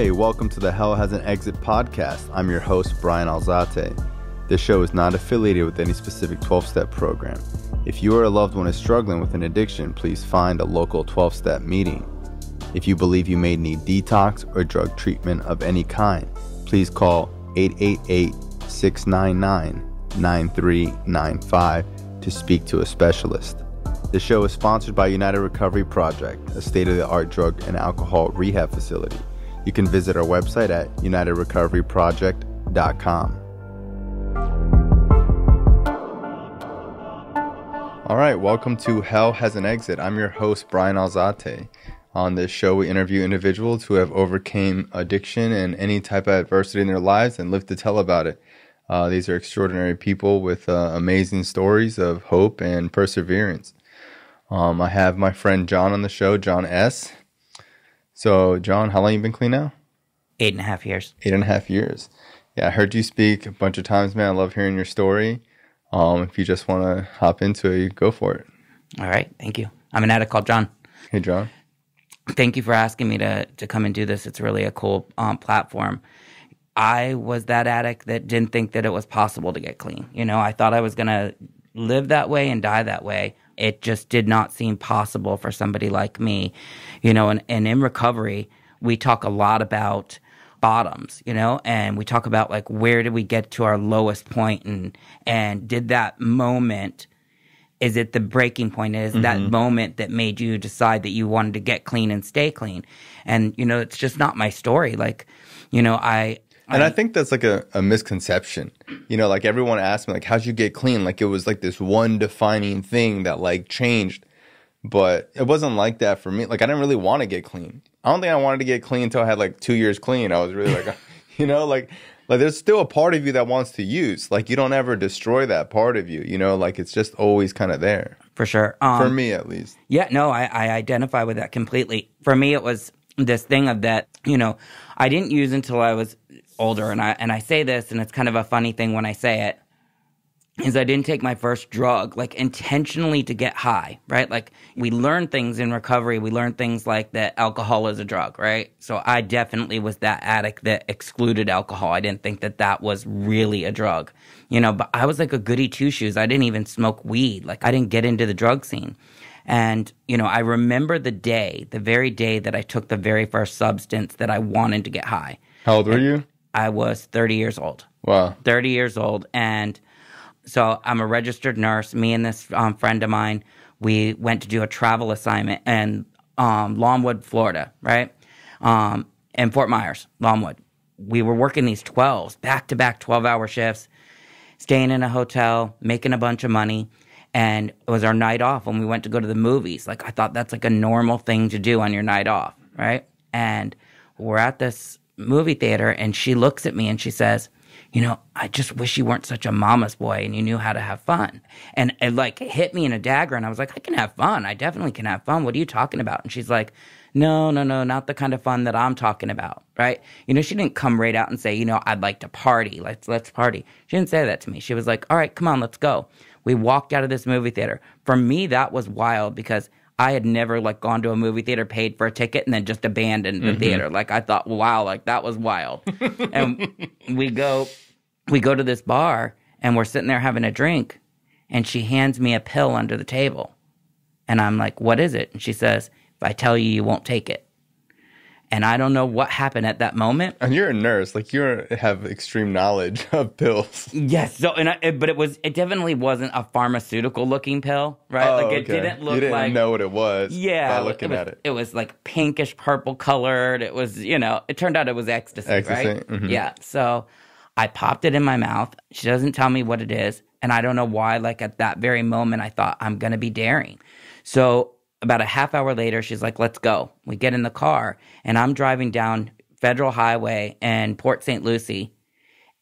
Hey, welcome to the Hell Has an Exit podcast. I'm your host, Bryan Alzate. This show is not affiliated with any specific 12 step program. If you or a loved one is struggling with an addiction, please find a local 12 step meeting. If you believe you may need detox or drug treatment of any kind, please call 888 699 9395 to speak to a specialist. The show is sponsored by United Recovery Project, a state of the art drug and alcohol rehab facility. You can visit our website at unitedrecoveryproject.com. All right, welcome to Hell Has an Exit. I'm your host, Bryan Alzate. On this show, we interview individuals who have overcame addiction and any type of adversity in their lives and live to tell about it. Uh, these are extraordinary people with uh, amazing stories of hope and perseverance. Um, I have my friend John on the show, John S. So, John, how long you been clean now? Eight and a half years. Eight and a half years. Yeah, I heard you speak a bunch of times, man. I love hearing your story. Um, if you just want to hop into it, go for it. All right. Thank you. I'm an addict called John. Hey, John. Thank you for asking me to, to come and do this. It's really a cool um, platform. I was that addict that didn't think that it was possible to get clean. You know, I thought I was going to live that way and die that way. It just did not seem possible for somebody like me, you know, and, and in recovery, we talk a lot about bottoms, you know, and we talk about like where did we get to our lowest point and and did that moment is it the breaking point is mm-hmm. that moment that made you decide that you wanted to get clean and stay clean and you know it's just not my story like you know i and I, think that's like a, a misconception. You know, like everyone asked me, like, how'd you get clean? Like it was like this one defining thing that like changed. But it wasn't like that for me. Like I didn't really want to get clean. I don't think I wanted to get clean until I had like two years clean. I was really like, you know, like like there's still a part of you that wants to use. Like you don't ever destroy that part of you. You know, like it's just always kind of there. For sure. Um, for me, at least. Yeah. No, I, I identify with that completely. For me, it was this thing of that. You know, I didn't use until I was older, and I and I say this, and it's kind of a funny thing when I say it, is I didn't take my first drug like intentionally to get high, right? Like we learn things in recovery. We learn things like that alcohol is a drug, right? So I definitely was that addict that excluded alcohol. I didn't think that that was really a drug, you know. But I was like a goody two shoes. I didn't even smoke weed. Like I didn't get into the drug scene. And, you know, I remember the day, the very day that I took the very first substance that I wanted to get high. How old were and, you? I was 30 years old. Wow. 30 years old. And so I'm a registered nurse. Me and this um, friend of mine, we went to do a travel assignment in um, Longwood, Florida, right? Um, in Fort Myers, Longwood. We were working these 12s, back to back 12 hour shifts, staying in a hotel, making a bunch of money. And it was our night off when we went to go to the movies. Like, I thought that's like a normal thing to do on your night off, right? And we're at this movie theater and she looks at me and she says, you know, I just wish you weren't such a mama's boy and you knew how to have fun. And it like hit me in a dagger and I was like, I can have fun. I definitely can have fun. What are you talking about? And she's like, no, no, no, not the kind of fun that I'm talking about, right? You know, she didn't come right out and say, you know, I'd like to party. Let's let's party. She didn't say that to me. She was like, all right, come on, let's go. We walked out of this movie theater. For me, that was wild because I had never like gone to a movie theater, paid for a ticket, and then just abandoned the mm-hmm. theater. Like I thought, wow, like that was wild. and we go, we go to this bar, and we're sitting there having a drink, and she hands me a pill under the table, and I'm like, what is it? And she says, if I tell you, you won't take it and I don't know what happened at that moment. And you're a nurse, like you have extreme knowledge of pills. Yes, so and I, but it was it definitely wasn't a pharmaceutical looking pill, right? Oh, like it okay. didn't look you didn't like know what it was. Yeah, by looking it was, at it, it was like pinkish purple colored. It was you know, it turned out it was ecstasy, ecstasy. right? Mm-hmm. Yeah, so I popped it in my mouth. She doesn't tell me what it is, and I don't know why. Like at that very moment, I thought I'm gonna be daring. So about a half hour later, she's like, let's go. We get in the car, and I'm driving down Federal Highway and Port St. Lucie,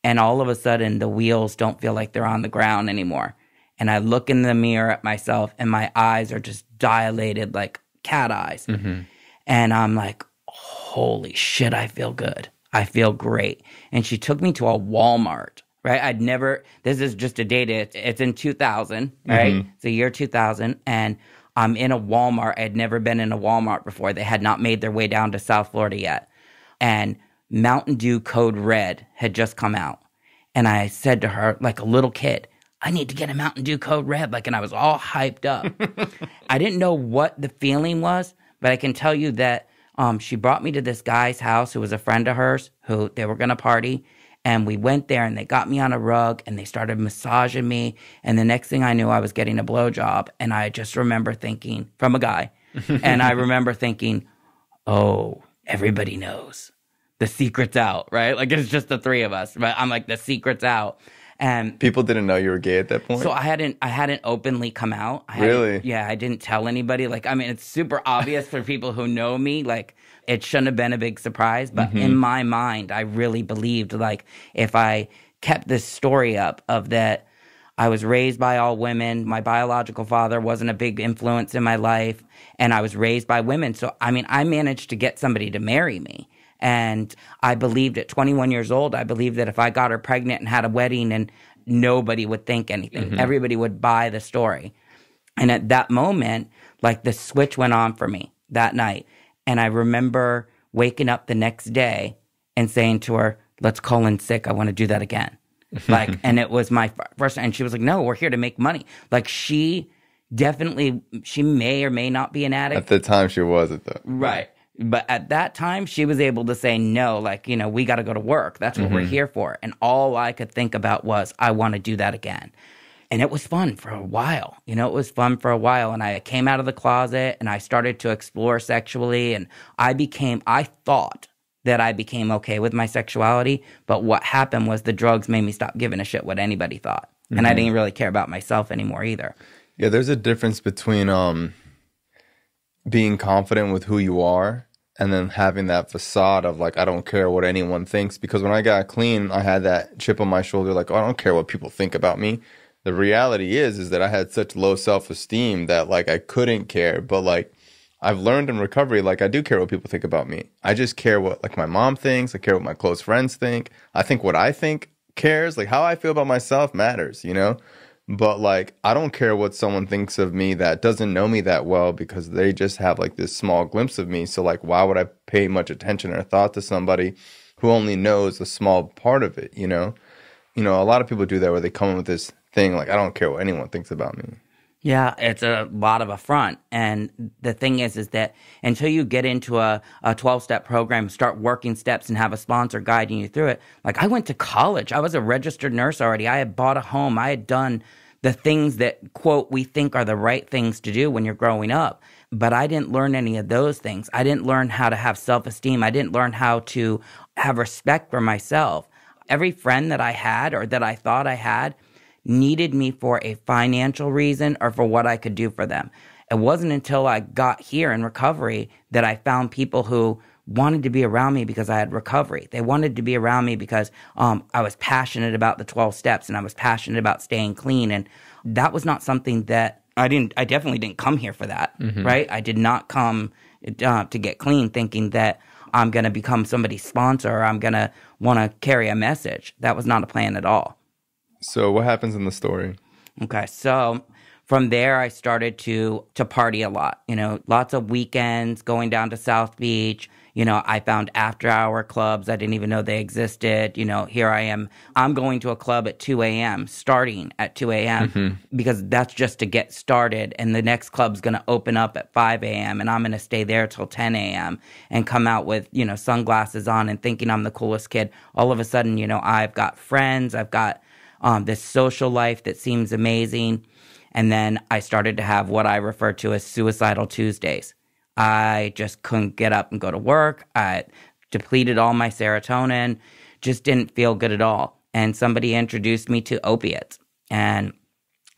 and all of a sudden, the wheels don't feel like they're on the ground anymore. And I look in the mirror at myself, and my eyes are just dilated like cat eyes. Mm-hmm. And I'm like, holy shit, I feel good. I feel great. And she took me to a Walmart right? I'd never, this is just a date, it's, it's in 2000, right? Mm-hmm. It's the year 2000. And I'm in a Walmart. I had never been in a Walmart before. They had not made their way down to South Florida yet. And Mountain Dew Code Red had just come out. And I said to her, like a little kid, I need to get a Mountain Dew Code Red. Like, and I was all hyped up. I didn't know what the feeling was, but I can tell you that um, she brought me to this guy's house who was a friend of hers who they were going to party. And we went there and they got me on a rug and they started massaging me. And the next thing I knew, I was getting a blowjob. And I just remember thinking from a guy. and I remember thinking, oh, everybody knows. The secret's out, right? Like it's just the three of us. But I'm like, the secret's out. And people didn't know you were gay at that point. So I hadn't I hadn't openly come out. I really? Yeah, I didn't tell anybody. Like I mean, it's super obvious for people who know me. Like it shouldn't have been a big surprise, but mm-hmm. in my mind, I really believed like if I kept this story up of that I was raised by all women. My biological father wasn't a big influence in my life, and I was raised by women. So, I mean, I managed to get somebody to marry me. And I believed at 21 years old, I believed that if I got her pregnant and had a wedding and nobody would think anything, mm-hmm. everybody would buy the story. And at that moment, like the switch went on for me that night. And I remember waking up the next day and saying to her, let's call in sick. I want to do that again. like, and it was my first, and she was like, no, we're here to make money. Like, she definitely, she may or may not be an addict. At the time, she wasn't, though. Right. But at that time, she was able to say, no, like, you know, we got to go to work. That's what mm-hmm. we're here for. And all I could think about was, I want to do that again. And it was fun for a while. You know, it was fun for a while. And I came out of the closet and I started to explore sexually. And I became, I thought that I became okay with my sexuality. But what happened was the drugs made me stop giving a shit what anybody thought. Mm-hmm. And I mm-hmm. didn't really care about myself anymore either. Yeah, there's a difference between um, being confident with who you are and then having that facade of like I don't care what anyone thinks because when I got clean, I had that chip on my shoulder like oh, I don't care what people think about me. The reality is is that I had such low self-esteem that like I couldn't care, but like I've learned in recovery like I do care what people think about me. I just care what like my mom thinks, I care what my close friends think. I think what I think cares, like how I feel about myself matters, you know? but like I don't care what someone thinks of me that doesn't know me that well because they just have like this small glimpse of me. So like why would I pay much attention or thought to somebody who only knows a small part of it, you know? You know, a lot of people do that where they come in with this thing like I don't care what anyone thinks about me. Yeah, it's a lot of affront. And the thing is, is that until you get into a, a 12 step program, start working steps and have a sponsor guiding you through it. Like I went to college. I was a registered nurse already. I had bought a home. I had done the things that, quote, we think are the right things to do when you're growing up. But I didn't learn any of those things. I didn't learn how to have self esteem. I didn't learn how to have respect for myself. Every friend that I had or that I thought I had, needed me for a financial reason or for what I could do for them. It wasn't until I got here in recovery that I found people who wanted to be around me because I had recovery. They wanted to be around me because um, I was passionate about the 12 steps and I was passionate about staying clean. And that was not something that I didn't, I definitely didn't come here for that, mm-hmm. right? I did not come uh, to get clean thinking that I'm going to become somebody's sponsor or I'm going to want to carry a message. That was not a plan at all. So what happens in the story? Okay, so from there I started to to party a lot. You know, lots of weekends going down to South Beach. You know, I found after hour clubs I didn't even know they existed. You know, here I am. I'm going to a club at 2 a.m., starting at 2 a.m., mm-hmm. because that's just to get started. And the next club's going to open up at 5 a.m., and I'm going to stay there till 10 a.m. and come out with, you know, sunglasses on and thinking I'm the coolest kid. All of a sudden, you know, I've got friends, I've got um, this social life that seems amazing. And then I started to have what I refer to as suicidal Tuesdays. I just couldn't get up and go to work. I depleted all my serotonin, just didn't feel good at all. And somebody introduced me to opiates. And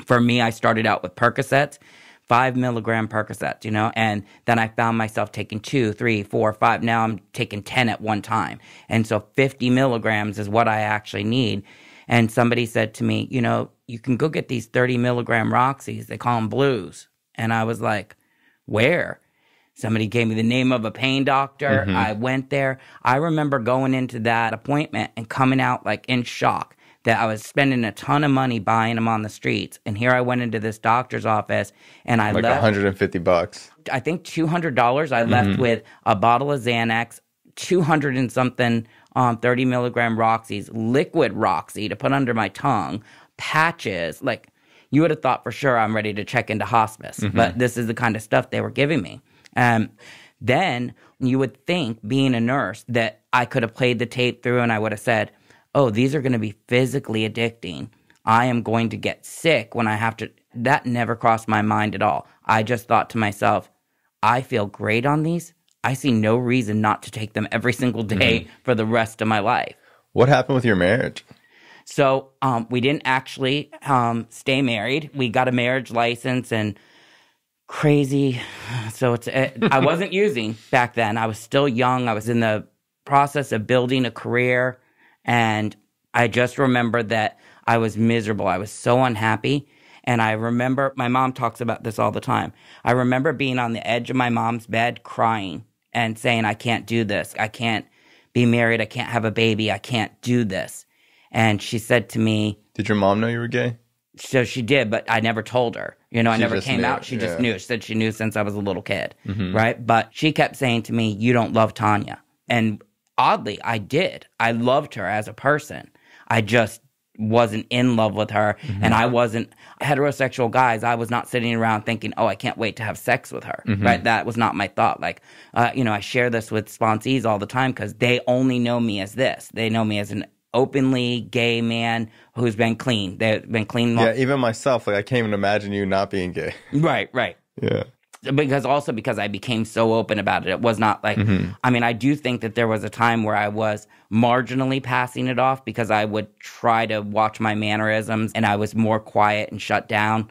for me, I started out with Percocets, five milligram Percocets, you know, and then I found myself taking two, three, four, five. Now I'm taking 10 at one time. And so 50 milligrams is what I actually need. And somebody said to me, you know, you can go get these 30 milligram Roxys. They call them blues. And I was like, where? Somebody gave me the name of a pain doctor. Mm-hmm. I went there. I remember going into that appointment and coming out like in shock that I was spending a ton of money buying them on the streets. And here I went into this doctor's office and I like left 150 bucks. I think $200. I mm-hmm. left with a bottle of Xanax, 200 and something um, 30 milligram Roxy's, liquid Roxy to put under my tongue, patches. Like, you would have thought for sure I'm ready to check into hospice, mm-hmm. but this is the kind of stuff they were giving me. Um, then you would think, being a nurse, that I could have played the tape through and I would have said, oh, these are going to be physically addicting. I am going to get sick when I have to. That never crossed my mind at all. I just thought to myself, I feel great on these. I see no reason not to take them every single day mm-hmm. for the rest of my life. What happened with your marriage? So um, we didn't actually um, stay married. We got a marriage license and crazy. So it's it, I wasn't using back then. I was still young. I was in the process of building a career, and I just remember that I was miserable. I was so unhappy. And I remember my mom talks about this all the time. I remember being on the edge of my mom's bed crying and saying, I can't do this. I can't be married. I can't have a baby. I can't do this. And she said to me, Did your mom know you were gay? So she did, but I never told her. You know, I never came knew. out. She yeah. just knew. She said she knew since I was a little kid, mm-hmm. right? But she kept saying to me, You don't love Tanya. And oddly, I did. I loved her as a person. I just wasn't in love with her mm-hmm. and I wasn't heterosexual guys. I was not sitting around thinking, oh, I can't wait to have sex with her. Mm-hmm. Right. That was not my thought. Like, uh, you know, I share this with sponsees all the time because they only know me as this. They know me as an openly gay man who's been clean. They've been clean. Yeah. Even myself, like I can't even imagine you not being gay. Right. Right. Yeah because also because I became so open about it. It was not like mm-hmm. I mean, I do think that there was a time where I was marginally passing it off because I would try to watch my mannerisms and I was more quiet and shut down.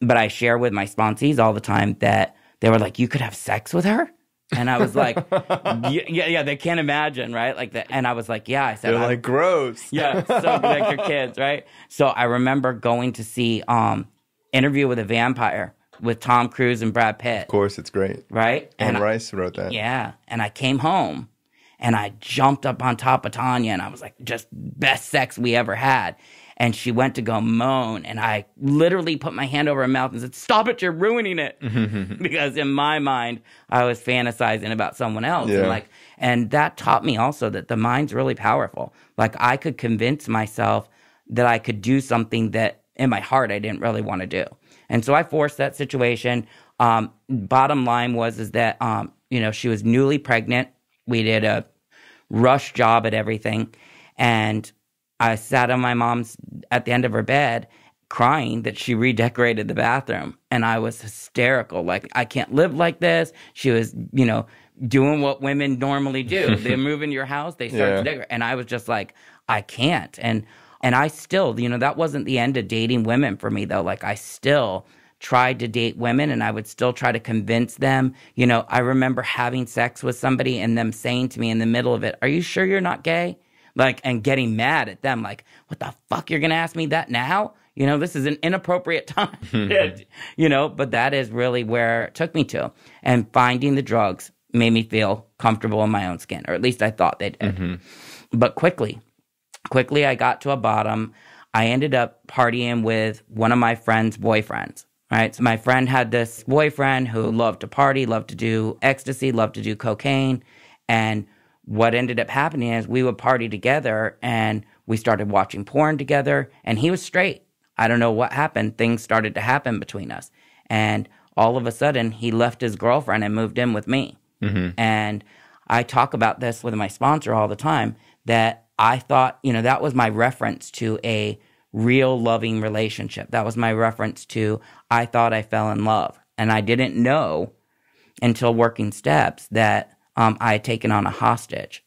But I share with my sponsees all the time that they were like, "You could have sex with her." And I was like, yeah, yeah, they can't imagine, right? Like that. And I was like, yeah, I said, they're like gross. Yeah, so like your kids, right? So I remember going to see um, Interview with a Vampire with Tom Cruise and Brad Pitt. Of course, it's great. Right? And, and Rice wrote that. Yeah. And I came home and I jumped up on top of Tanya and I was like, just best sex we ever had. And she went to go moan, and I literally put my hand over her mouth and said, Stop it, you're ruining it. because in my mind, I was fantasizing about someone else. Yeah. And like, and that taught me also that the mind's really powerful. Like I could convince myself that I could do something that in my heart I didn't really want to do. And so I forced that situation. Um, bottom line was is that um, you know she was newly pregnant. We did a rush job at everything, and I sat on my mom's at the end of her bed crying that she redecorated the bathroom and I was hysterical like I can't live like this she was you know doing what women normally do they move into your house they start yeah. to decorate and I was just like I can't and and I still, you know, that wasn't the end of dating women for me though. Like I still tried to date women and I would still try to convince them. You know, I remember having sex with somebody and them saying to me in the middle of it, Are you sure you're not gay? Like, and getting mad at them, like, What the fuck? You're going to ask me that now? You know, this is an inappropriate time. you know, but that is really where it took me to. And finding the drugs made me feel comfortable in my own skin, or at least I thought they did. Mm-hmm. But quickly, Quickly, I got to a bottom. I ended up partying with one of my friend's boyfriends. Right. So my friend had this boyfriend who loved to party, loved to do ecstasy, loved to do cocaine. And what ended up happening is we would party together and we started watching porn together and he was straight. I don't know what happened. Things started to happen between us. And all of a sudden, he left his girlfriend and moved in with me. Mm-hmm. And I talk about this with my sponsor all the time that I thought, you know, that was my reference to a real loving relationship. That was my reference to I thought I fell in love. And I didn't know until working steps that um, I had taken on a hostage,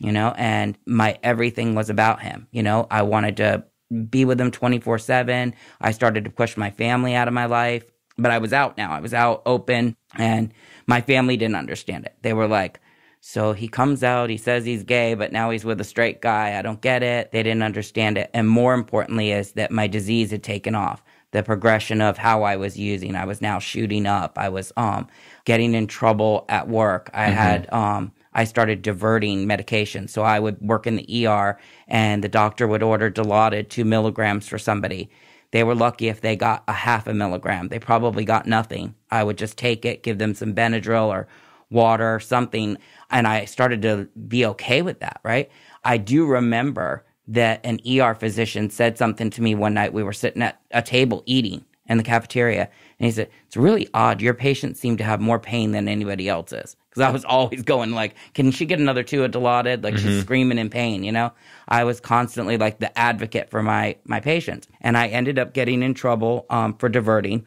you know, and my everything was about him. You know, I wanted to be with him 24 7. I started to push my family out of my life, but I was out now. I was out open, and my family didn't understand it. They were like, so he comes out, he says he's gay, but now he's with a straight guy. I don't get it. They didn't understand it. And more importantly, is that my disease had taken off. The progression of how I was using, I was now shooting up. I was um, getting in trouble at work. I mm-hmm. had um, I started diverting medication. So I would work in the ER, and the doctor would order Dilaudid two milligrams for somebody. They were lucky if they got a half a milligram. They probably got nothing. I would just take it, give them some Benadryl or water, something. And I started to be okay with that, right? I do remember that an ER physician said something to me one night. We were sitting at a table eating in the cafeteria. And he said, It's really odd. Your patients seem to have more pain than anybody else's. Because I was always going, like, can she get another two of Dilaudid? Like, she's screaming in pain, you know? I was constantly like the advocate for my, my patients. And I ended up getting in trouble um, for diverting.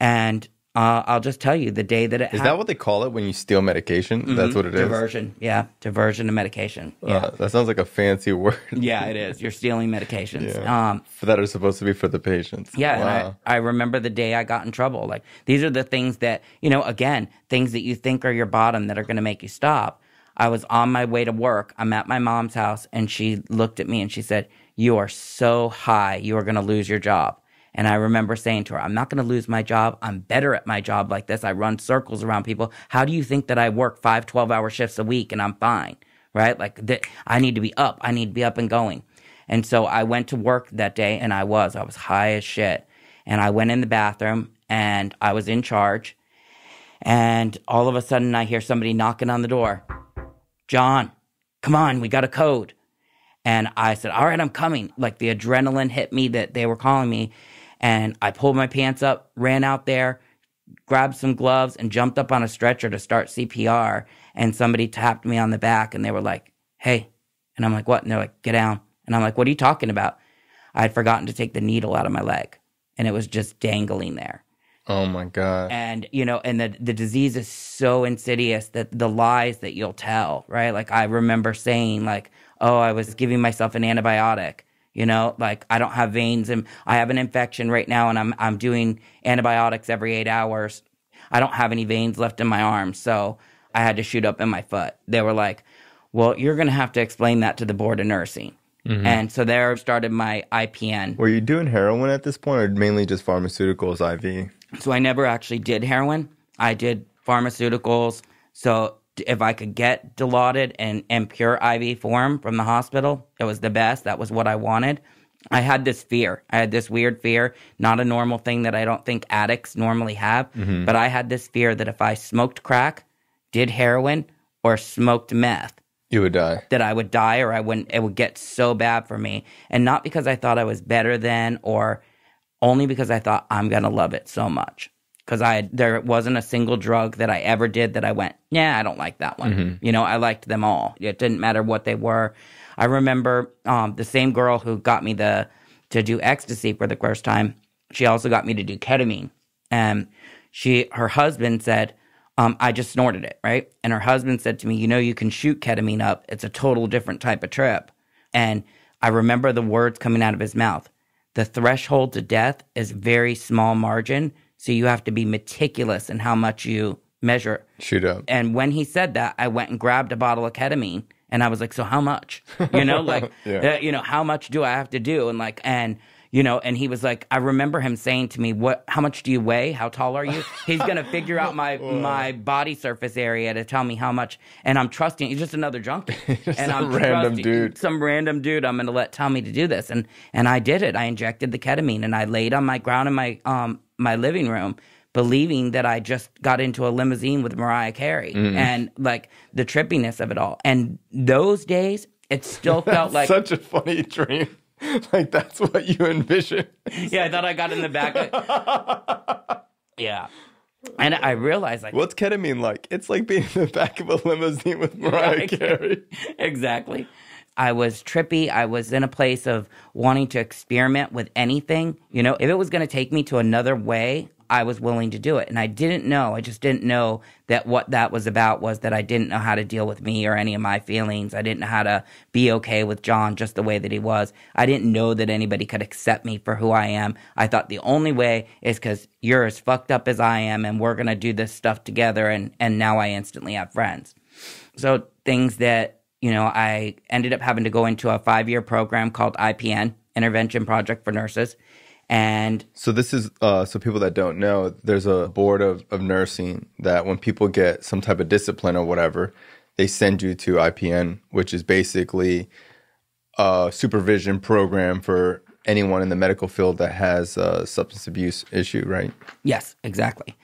And uh, I'll just tell you the day that it Is that what they call it when you steal medication? That's what it is. diversion. Yeah, diversion of medication. Yeah, Uh, that sounds like a fancy word. yeah, it is. You're stealing medications. Yeah. Um, that are supposed to be for the patients. Yeah, and Wow. I, I remember the day I got in trouble. Like these are the things that you know. Again, things that you think are your bottom that are going to make you stop. I was on my way to work. I'm at my mom's house, and she looked at me and she said, "You are so high. You are going to lose your job." And I remember saying to her, "I'm not going to lose my job. I'm better at my job like this. I run circles around people. How do you think that I work five 12 hour shifts a week and I'm fine?" Right? Like that. I need to be up. I need to be up and going. And so I went to work that day and I was. I was high as shit. And I went in the bathroom and I was in charge. And all of a sudden I hear somebody knocking on the door. John, come on, we got a code. And I said, All right, I'm coming. Like the adrenaline hit me that they were calling me. And I pulled my pants up, ran out there, grabbed some gloves, and jumped up on a stretcher to start CPR. And somebody tapped me on the back and they were like, Hey. And I'm like, What? And they're like, Get down. And I'm like, What are you talking about? I had forgotten to take the needle out of my leg and it was just dangling there Oh my god. and you know and the the disease is so insidious that the lies that you'll tell right like i remember saying like oh i was giving myself an antibiotic you know like i don't have veins and i have an infection right now and i'm i'm doing antibiotics every 8 hours i don't have any veins left in my arms so i had to shoot up in my foot they were like well you're going to have to explain that to the board of nursing mm-hmm. and so there started my IPN Were you doing heroin at this point, or mainly just pharmaceuticals IV? So I never actually did heroin. I did pharmaceuticals. So if I could get Dilaudid and, and pure IV form from the hospital, it was the best. That was what I wanted. I had this fear. I had this weird fear, not a normal thing that I don't think addicts normally have, mm-hmm. but I had this fear that if I smoked crack, did heroin, or smoked meth, You would die. that I would die or I wouldn't it would get so bad for me. And not because I thought I was better than or only because I thought I'm gonna love it so much. Because I there wasn't a single drug that I ever did that I went, yeah, I don't like that one. You know, I liked them all. It didn't matter what they were. I remember um, the same girl who got me the to do ecstasy for the first time. She also got me to do ketamine, and she her husband said, um, I just snorted it, right? And her husband said to me, You know, you can shoot ketamine up. It's a total different type of trip. And I remember the words coming out of his mouth. The threshold to death is very small margin. So you have to be meticulous in how much you measure. Shoot up. And when he said that, I went and grabbed a bottle of ketamine and I was like, so how much? You know, like, Yeah. uh, you know, how much do I have to do? And like, and, you know, and he was like, I remember him saying to me, what, how much do you weigh? How tall are you? He's going to figure out my, my body surface area to tell me how much. And I'm trusting, he's just another junkie. and some I'm random dude. Some random dude I'm going to let tell me to do this. And, and I did it. I injected the ketamine and I laid on my ground in my, um, my living room believing that I just got into a limousine with Mariah Carey Mm. and like the trippiness of it all. And those days, it still felt like, Such a funny dream. like that's what you envision. yeah, I thought I got in the back. Of, yeah. And I realized like, What's ketamine like? It's like being in the back of a limousine with Mariah Right. Carey. exactly. I was trippy. I was in a place of wanting to experiment with anything. You know, if it was going to take me to another way, I was willing to do it. And I didn't know, I just didn't know that what that was about was that I didn't know how to deal with me or any of my feelings. I didn't know how to be okay with John just the way that he was. I didn't know that anybody could accept me for who I am. I thought the only way is because you're as fucked up as I am and we're going to do this stuff together. And, and now I instantly have friends. So things that, you know, I ended up having to go into a five year program called IPN, Intervention Project for Nurses. And So this is uh, so people that don't know, there's a board of, of nursing that when people get some type of discipline or whatever, they send you to IPN, which is basically a supervision program for anyone in the medical field that has a substance abuse issue, right? yes, exactly.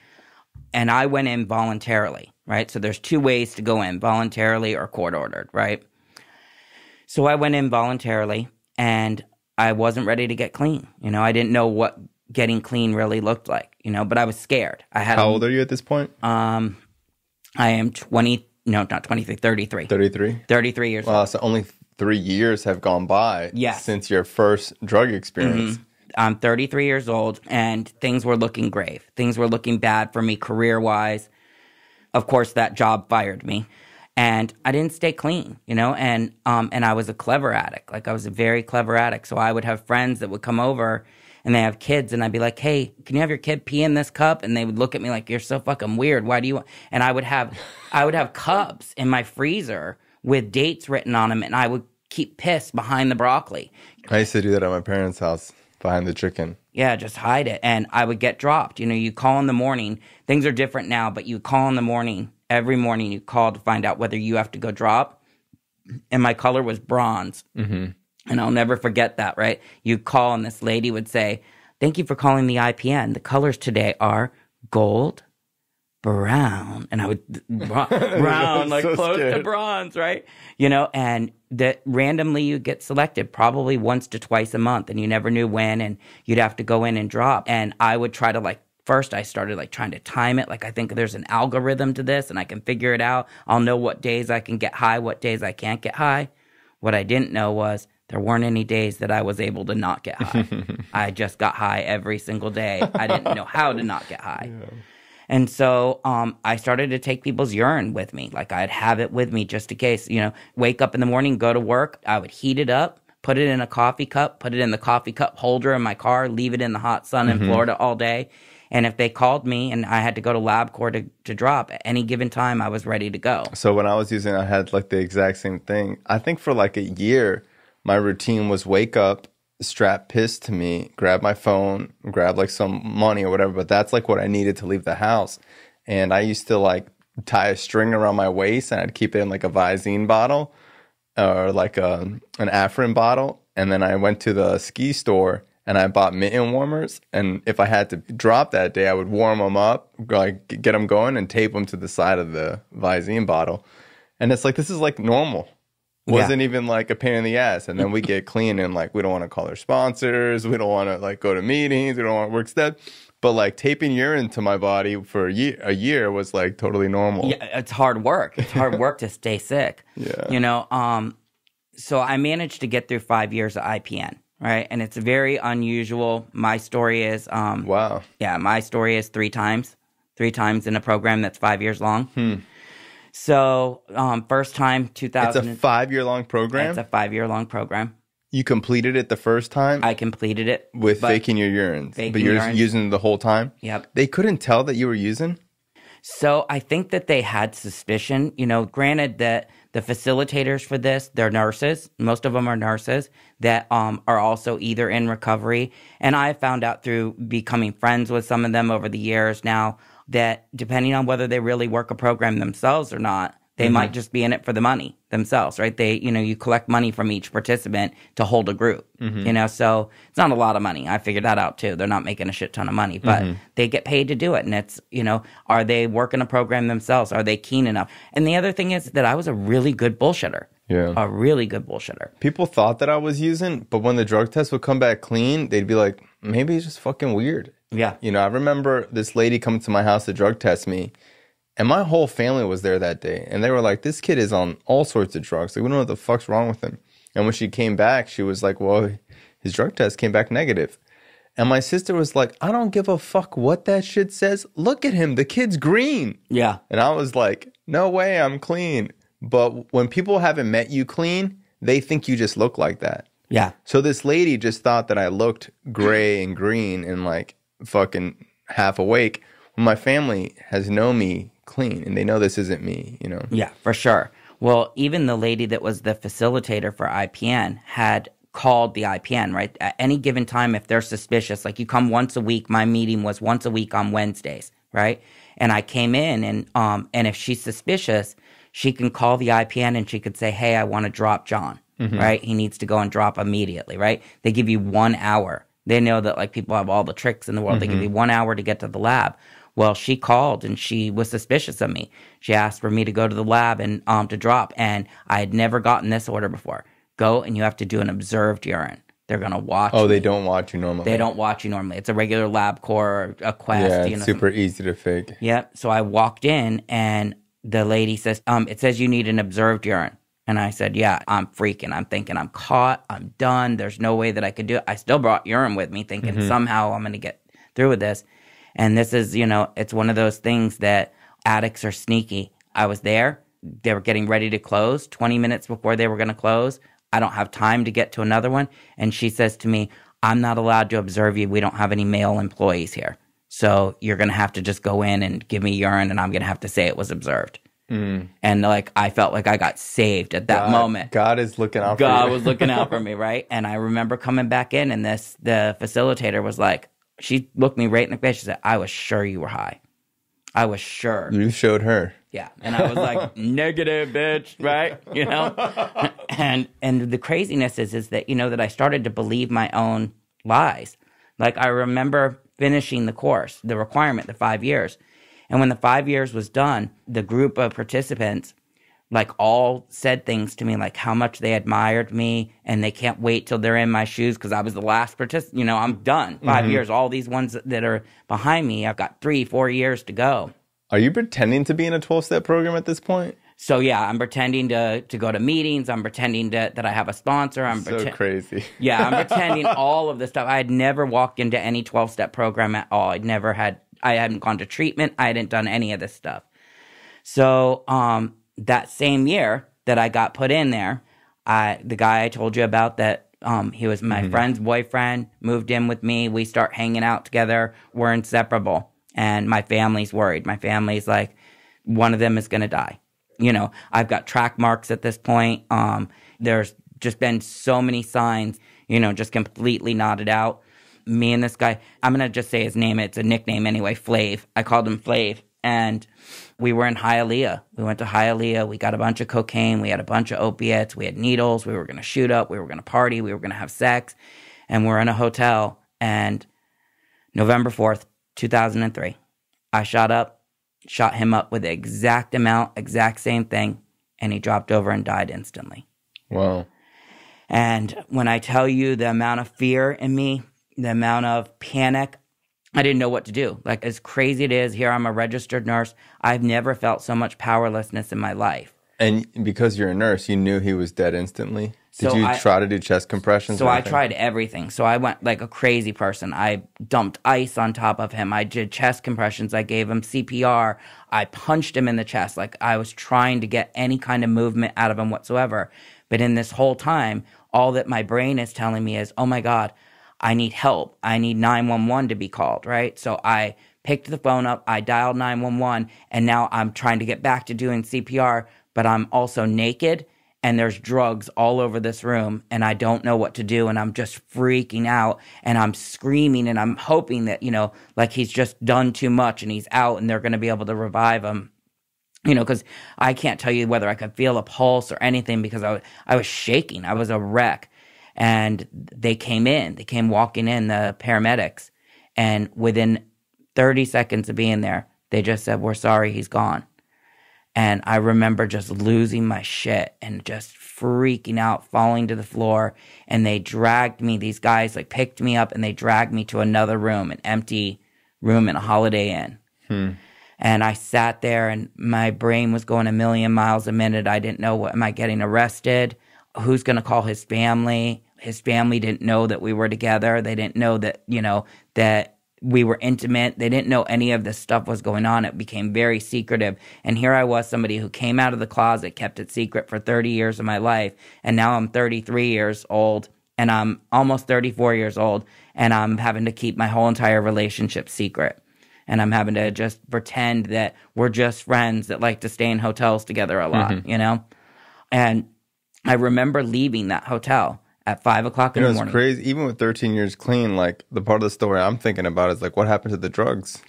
And I went in voluntarily, right? So there's two ways to go in voluntarily or court ordered, right? So I went in voluntarily and I wasn't ready to get clean. You know, I didn't know what getting clean really looked like, you know, but I was scared. I had How old are you at this point? um I am 20 no, not 23, 33. 33. 33 years old. Wow, so only three years have gone by Yes. since your first drug experience. I'm 33 years old and things were looking grave. Things were looking bad for me career wise. Of course, that job fired me. And I didn't stay clean, you know, and um and I was a clever addict. Like I was a very clever addict. So I would have friends that would come over and they have kids and I'd be like, Hey, can you have your kid pee in this cup? And they would look at me like, You're so fucking weird. Why do you and I would have I would have cups in my freezer with dates written on them and I would keep piss behind the broccoli. I used to do that at my parents' house behind the chicken. Yeah, just hide it. And I would get dropped. You know, you call in the morning. Things are different now, but you call in the morning. Every morning you call to find out whether you have to go drop. And my color was bronze. Mm-hmm. And I'll never forget that, right? You call and this lady would say, Thank you for calling the IPN. The colors today are gold, brown. And I would, bro- brown, like So close to bronze, right? You know, and that randomly you get selected probably once to twice a month and you never knew when and you'd have to go in and drop. And I would try to like, first I started like trying to time it. Like I think there's an algorithm to this and I can figure it out. I'll know what days I can get high, what days I can't get high. What I didn't know was there weren't any days that I was able to not get high. I just got high every single day. I didn't know how to not get high. And so um, I started to take people's urine with me. Like I'd have it with me just in case, you know, wake up in the morning, go to work. I would heat it up, put it in a coffee cup, put it in the coffee cup holder in my car, leave it in the hot sun in Florida all day. And if they called me and I had to go to LabCorp to, to drop at any given time, I was ready to go. So when I was using, I had like the exact same thing. I think for like a year, my routine was wake up, strap piss to me, grab my phone, grab like some money or whatever. But that's like what I needed to leave the house. And I used to like tie a string around my waist and I'd keep it in like a Visine bottle or like a, an Afrin bottle. And then I went to the ski store and I bought mitten warmers. And if I had to drop that day, I would warm them up, like get them going and tape them to the side of the Visine bottle. And it's like, this is like normal. Wasn't even like a pain in the ass. And then we get clean and like, we don't want to call our sponsors. We don't want to like go to meetings. We don't want to work steps. But like taping urine to my body for a year, a year was like totally normal. Yeah, it's hard work. It's hard work to stay sick. Yeah. You know, um, so I managed to get through five years of IPN, right? And it's very unusual. My story is, um, Wow. yeah, my story is three times, three times in a program that's five years long. So, um, first time, 2000. It's 2000. a five year long program. it's a five year long program. you completed it the first time I completed it with faking your urines, Faking but you're urines. using it the whole time. Yep. They couldn't tell that you were using. So I think that they had suspicion. You know, granted that the facilitators for this, they're nurses. Most of them are nurses that um, are also either in recovery. And I found out through becoming friends with some of them over the years now that depending on whether they really work a program themselves or not, they mm-hmm. might just be in it for the money themselves, right? They, you know, you collect money from each participant to hold a group, mm-hmm. you know, so it's not a lot of money. I figured that out too. They're not making a shit ton of money, but mm-hmm. they get paid to do it. And it's, you know, are they working a program themselves? Are they keen enough? And the other thing is that I was a really good bullshitter. Yeah. A really good bullshitter. People thought that I was using, but when the drug test would come back clean, they'd be like, maybe he's just fucking weird. Yeah. You know, I remember this lady coming to my house to drug test me, and my whole family was there that day. And they were like, this kid is on all sorts of drugs. Like, we don't know what the fuck's wrong with him. And when she came back, she was like, well, his drug test came back negative. And my sister was like, I don't give a fuck what that shit says. Look at him. The kid's green. Yeah. And I was like, no way, I'm clean. But when people haven't met you clean, they think you just look like that. Yeah. So this lady just thought that I looked gray and green and like fucking half awake. My family has known me clean and they know this isn't me, you know. Yeah, for sure. Well, even the lady that was the facilitator for IPN had called the IPN, right? At any given time, if they're suspicious, like you come once a week, my meeting was once a week on Wednesdays, right? And I came in and um and if she's suspicious, she can call the IPN and she could say, Hey, I want to drop John. Right? He needs to go and drop immediately, right? They give you one hour. They know that like people have all the tricks in the world. They give you one hour to get to the lab. Well, she called and she was suspicious of me. She asked for me to go to the lab and um to drop, and I had never gotten this order before. Go and you have to do an observed urine. They're gonna watch. Oh, me. they don't watch you normally. They don't watch you normally. It's a regular LabCorp a quest. Yeah, you know, super easy to fake. Yep. So I walked in and the lady says, um, it says you need an observed urine. And I said, yeah, I'm freaking. I'm thinking I'm caught. I'm done. There's no way that I could do it. I still brought urine with me thinking Mm-hmm. somehow I'm going to get through with this. And this is, you know, it's one of those things that addicts are sneaky. I was there. They were getting ready to close 20 minutes before they were going to close. I don't have time to get to another one. And she says to me, I'm not allowed to observe you. We don't have any male employees here. So you're going to have to just go in and give me urine, and I'm going to have to say it was observed. Mm. And like, I felt like I got saved at that God- moment. God is looking out God was looking out for me, right? And I remember coming back in, and this the facilitator was like, she looked me right in the face. She said, "I was sure you were high. I was sure." you showed her. Yeah, and I was like, "Negative, bitch," right? You know. and and the craziness is is that you know that I started to believe my own lies. Like I remember finishing the course, the requirement, the five years, and when the five years was done, the group of participants like all said things to me like how much they admired me and they can't wait till they're in my shoes because I was the last participant. You know, I'm done. 5 mm-hmm. years. All these ones that are behind me, I've got three, four years to go. Are you pretending to be in a 12 step program at this point? So yeah, I'm pretending to to go to meetings. I'm pretending to, that I have a sponsor. I'm So prete- crazy. yeah, I'm pretending all of this stuff. I had never walked into any 12 step program at all. I'd never had. I hadn't gone to treatment. I hadn't done any of this stuff. So um, that same year that I got put in there, I the guy I told you about that um, he was my friend's boyfriend, moved in with me. We start hanging out together. We're inseparable, and my family's worried. My family's like, one of them is going to die. You know, I've got track marks at this point. Um, there's just been so many signs. You know, just completely knotted out. Me and this guy, I'm gonna just say his name. It's a nickname anyway. Flav. I called him Flav, and we were in Hialeah. We went to Hialeah. We got a bunch of cocaine. We had a bunch of opiates. We had needles. We were going to shoot up. We were going to party. We were going to have sex. And we're in a hotel. And November 4th, 2003, I shot up, shot him up with the exact amount, exact same thing. And he dropped over and died instantly. Wow. And when I tell you the amount of fear in me, the amount of panic, I didn't know what to do. Like, as crazy it is, here I'm a registered nurse. I've never felt so much powerlessness in my life. And because you're a nurse, you knew he was dead instantly. Did So you I- try to do chest compressions? So I tried everything. So I went like a crazy person. I dumped ice on top of him. I did chest compressions. I gave him CPR. I punched him in the chest. Like I was trying to get any kind of movement out of him whatsoever. But in this whole time, all that my brain is telling me is, oh my God, I need help. I need 911 to be called, right? So I picked the phone up, I dialed 911, and now I'm trying to get back to doing CPR, but I'm also naked and there's drugs all over this room and I don't know what to do and I'm just freaking out and I'm screaming and I'm hoping that, you know, like he's just done too much and he's out and they're going to be able to revive him. You know, because I can't tell you whether I could feel a pulse or anything because I was, I was shaking. I was a wreck. And they came in, they came walking in, the paramedics. And within 30 seconds of being there, they just said, We're sorry, he's gone. And I remember just losing my shit and just freaking out, falling to the floor. And they dragged me, these guys like picked me up and they dragged me to another room, an empty room in a Holiday Inn. Hmm. And I sat there and my brain was going a million miles a minute. I didn't know what am I getting arrested? Who's going to call his family? His family didn't know that we were together. They didn't know that, you know, that we were intimate. They didn't know any of this stuff was going on. It became very secretive. And here I was, somebody who came out of the closet, kept it secret for 30 years of my life. And now I'm 33 years old and I'm almost 34 years old and I'm having to keep my whole entire relationship secret. And I'm having to just pretend that we're just friends that like to stay in hotels together a lot, mm-hmm. you know? And I remember leaving that hotel at five o'clock in You know, the it's morning. crazy. Even with 13 years clean, like the part of the story I'm thinking about is like what happened to the drugs.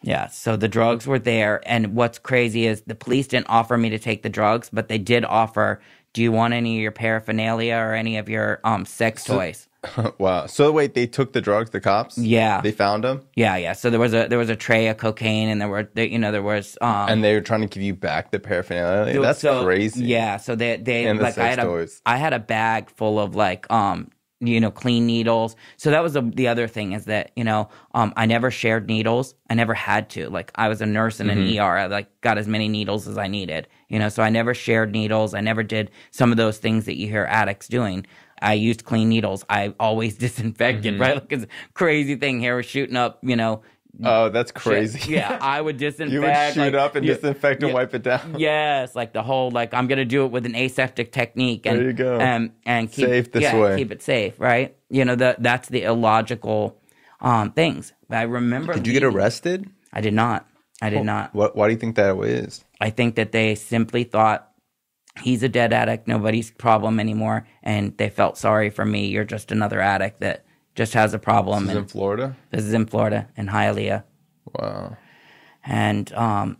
Yeah, so the drugs were there. And what's crazy is the police didn't offer me to take the drugs, but they did offer, do you want any of your paraphernalia or any of your um, sex toys? wow. So wait, they took the drugs, the cops? Yeah. They found them Yeah, yeah. So there was a there was a tray of cocaine, and there were there, you know there was um and they were trying to give you back the paraphernalia. That's so- crazy. Yeah, so they they And the like I had toys. a I had a bag full of like um you know clean needles. So that was the the other thing is that you know um I never shared needles. I never had to. Like I was a nurse in an Mm-hmm. ER. I like got as many needles as I needed. You know, so I never shared needles. I never did some of those things that you hear addicts doing. I used clean needles. I always disinfected, Mm-hmm. right? Like it's a crazy thing here, shooting up, you know. Oh, that's shit. crazy. Yeah, I would disinfect. you would shoot like, up and yeah, disinfect and yeah, wipe it down. Yes, like the whole like I'm gonna do it with an aseptic technique and There you go. and and keep Safe this yeah, way. keep it safe, right? You know that that's the illogical um things. I remember. Did you get arrested? I did not. I did not. What? Why do you think that is? I think that they simply thought he's a dead addict, nobody's problem anymore, and they felt sorry for me. You're just another addict that just has a problem. This is in Florida. this is in Florida in Hialeah. Wow. and um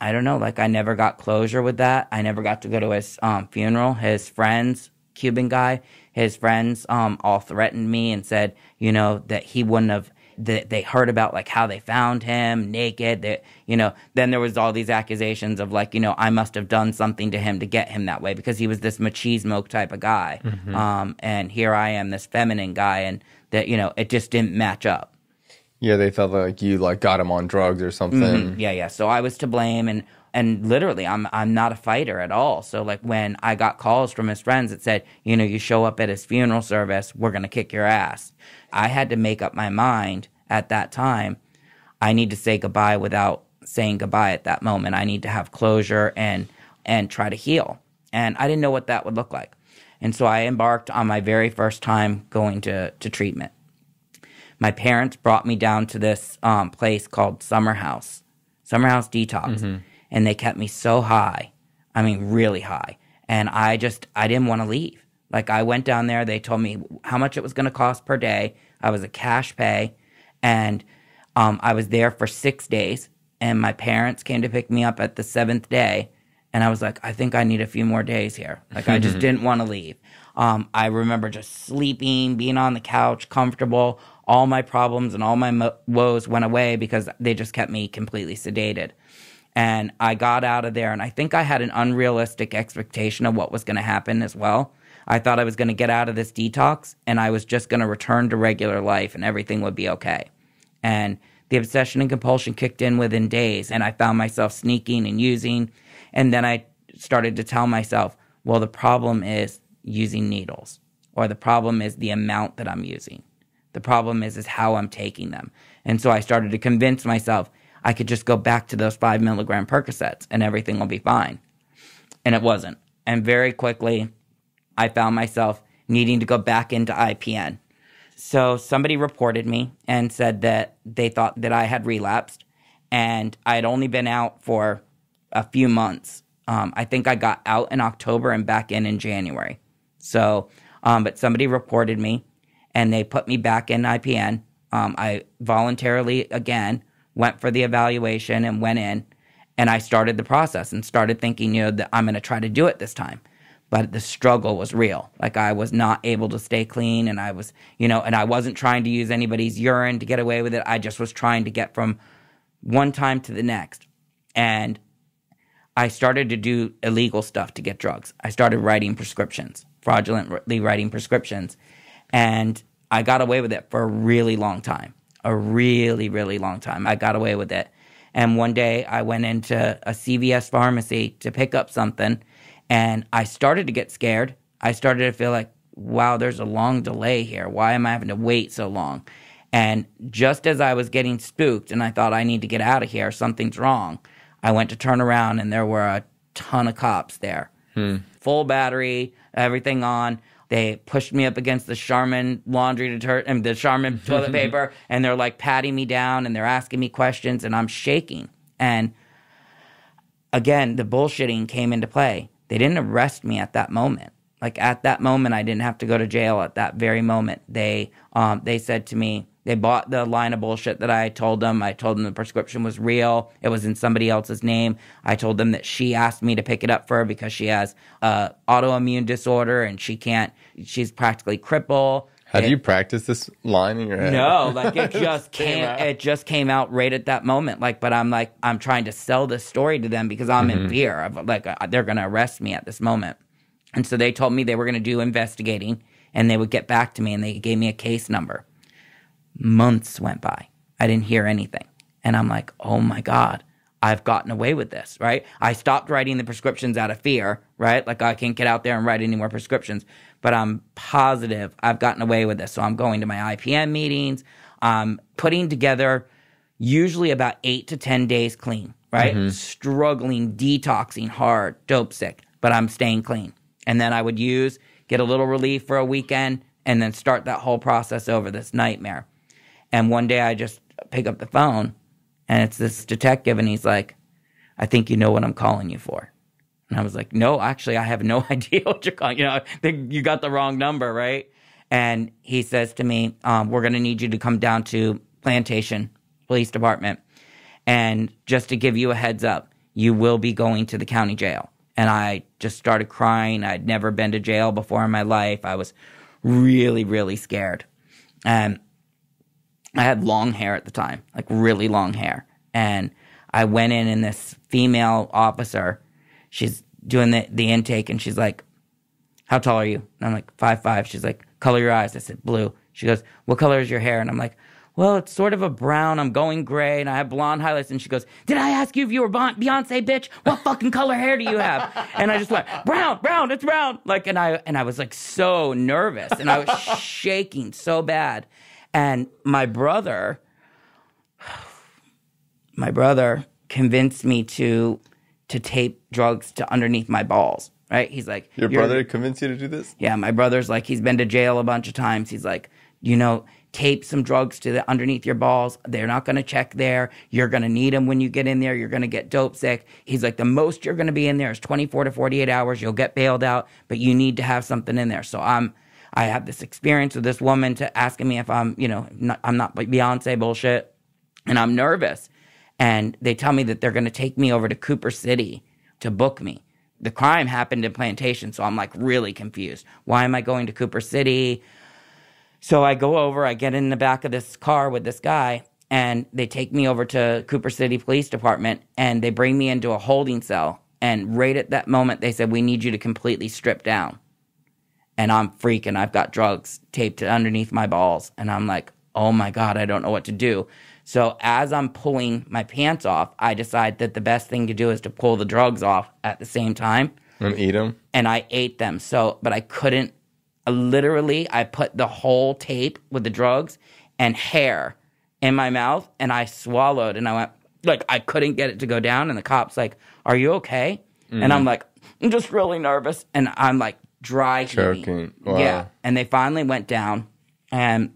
i don't know like i never got closure with that i never got to go to his um funeral his friends cuban guy his friends um all threatened me and said you know that he wouldn't have that they heard about like how they found him naked that you know then there was all these accusations of like you know i must have done something to him to get him that way because he was this machismo type of guy um and here i am this feminine guy and that you know it just didn't match up Yeah, they felt like you like got him on drugs or something. yeah, yeah. So I was to blame, and and literally, I'm I'm not a fighter at all. So like when I got calls from his friends that said, you know, you show up at his funeral service, we're gonna kick your ass. I had to make up my mind at that time. I need to say goodbye without saying goodbye at that moment. I need to have closure and and try to heal. And I didn't know what that would look like. And so I embarked on my very first time going to to treatment my parents brought me down to this um, place called Summer House, Summer House Detox, and they kept me so high. I mean, really high. And I just, I didn't want to leave. Like, I went down there, they told me how much it was going to cost per day. I was a cash pay, and um, I was there for six days. And my parents came to pick me up at the seventh day. And I was like, I think I need a few more days here. Like, I just didn't want to leave. Um, I remember just sleeping, being on the couch, comfortable. All my problems and all my mo- woes went away because they just kept me completely sedated. And I got out of there, and I think I had an unrealistic expectation of what was going to happen as well. I thought I was going to get out of this detox and I was just going to return to regular life and everything would be okay. And the obsession and compulsion kicked in within days, and I found myself sneaking and using. And then I started to tell myself, well, the problem is using needles, or the problem is the amount that I'm using. The problem is is how I'm taking them. And so I started to convince myself I could just go back to those five milligram Percocets and everything will be fine. And it wasn't. And very quickly, I found myself needing to go back into IPN. So somebody reported me and said that they thought that I had relapsed, and I had only been out for a few months. Um, I think I got out in October and back in in January. So, um, but somebody reported me, and they put me back in IPN. Um, I voluntarily again went for the evaluation and went in, and I started the process and started thinking, you know, that I'm going to try to do it this time but the struggle was real. Like I was not able to stay clean and I was, you know, and I wasn't trying to use anybody's urine to get away with it. I just was trying to get from one time to the next. And I started to do illegal stuff to get drugs. I started writing prescriptions, fraudulently writing prescriptions. And I got away with it for a really long time. A really, really long time. I got away with it. And one day I went into a CVS pharmacy to pick up something and I started to get scared. I started to feel like, wow, there's a long delay here. Why am I having to wait so long? And just as I was getting spooked and I thought I need to get out of here, something's wrong, I went to turn around and there were a ton of cops there. Hmm. Full battery, everything on. They pushed me up against the Charmin laundry detergent and the Charmin toilet paper, and they're like patting me down and they're asking me questions, and I'm shaking. And again, the bullshitting came into play. They didn't arrest me at that moment. Like at that moment, I didn't have to go to jail. At that very moment, they um, they said to me, they bought the line of bullshit that I told them. I told them the prescription was real. It was in somebody else's name. I told them that she asked me to pick it up for her because she has a autoimmune disorder and she can't. She's practically crippled. Had you practiced this line in your head? No, like it just Came came. out. It just came out right at that moment. Like, but I'm like, I'm trying to sell this story to them because I'm Mm-hmm. in fear of like uh, they're going to arrest me at this moment. And so they told me they were going to do investigating and they would get back to me and they gave me a case number. Months went by. I didn't hear anything. And I'm like, oh my God, I've gotten away with this, right? I stopped writing the prescriptions out of fear, right? Like I can't get out there and write any more prescriptions, but I'm positive I've gotten away with this. So I'm going to my IPN meetings, I'm putting together usually about eight to 10 days clean, right? Mm-hmm. Struggling, detoxing hard, dope sick, but I'm staying clean. And then I would use, get a little relief for a weekend, and then start that whole process over, this nightmare. And one day I just pick up the phone and it's this detective and he's like, I think you know what I'm calling you for. And I was like, no, actually, I have no idea what you're calling. You know, you got the wrong number, right? And he says to me, um, we're going to need you to come down to Plantation Police Department. And just to give you a heads up, you will be going to the county jail. And I just started crying. I'd never been to jail before in my life. I was really, really scared. And I had long hair at the time, like really long hair. And I went in, and this female officer, she's doing the, the intake, and she's like, How tall are you? And I'm like, Five, five. She's like, Color your eyes. I said, Blue. She goes, What color is your hair? And I'm like, Well, it's sort of a brown. I'm going gray, and I have blonde highlights. And she goes, Did I ask you if you were Beyonce, bitch? What fucking color hair do you have? And I just went, Brown, brown, it's brown. Like, and I, and I was like so nervous, and I was shaking so bad. And my brother, my brother convinced me to to tape drugs to underneath my balls. Right? He's like, Your brother convinced you to do this? yeah, my brother's like he's been to jail a bunch of times. He's like, you know, tape some drugs to the underneath your balls. They're not going to check there. You're going to need them when you get in there. You're going to get dope sick. He's like, the most you're going to be in there is 24 to 48 hours. You'll get bailed out, but you need to have something in there. So I'm, I have this experience with this woman to asking me if I'm, you know, not, I'm not Beyonce bullshit, and I'm nervous. And they tell me that they're going to take me over to Cooper City to book me. The crime happened in Plantation, so I'm like really confused. Why am I going to Cooper City? So I go over, I get in the back of this car with this guy, and they take me over to Cooper City Police Department and they bring me into a holding cell. And right at that moment, they said, We need you to completely strip down. And I'm freaking. I've got drugs taped underneath my balls. And I'm like, Oh my God, I don't know what to do. So as I'm pulling my pants off, I decide that the best thing to do is to pull the drugs off at the same time And eat them? and I ate them. So, but I couldn't. I literally, I put the whole tape with the drugs and hair in my mouth, and I swallowed, and I went like I couldn't get it to go down. And the cops like, "Are you okay?" And mm. I'm like, "I'm just really nervous," and I'm like dry heaving. Choking. Wow. Yeah, and they finally went down, and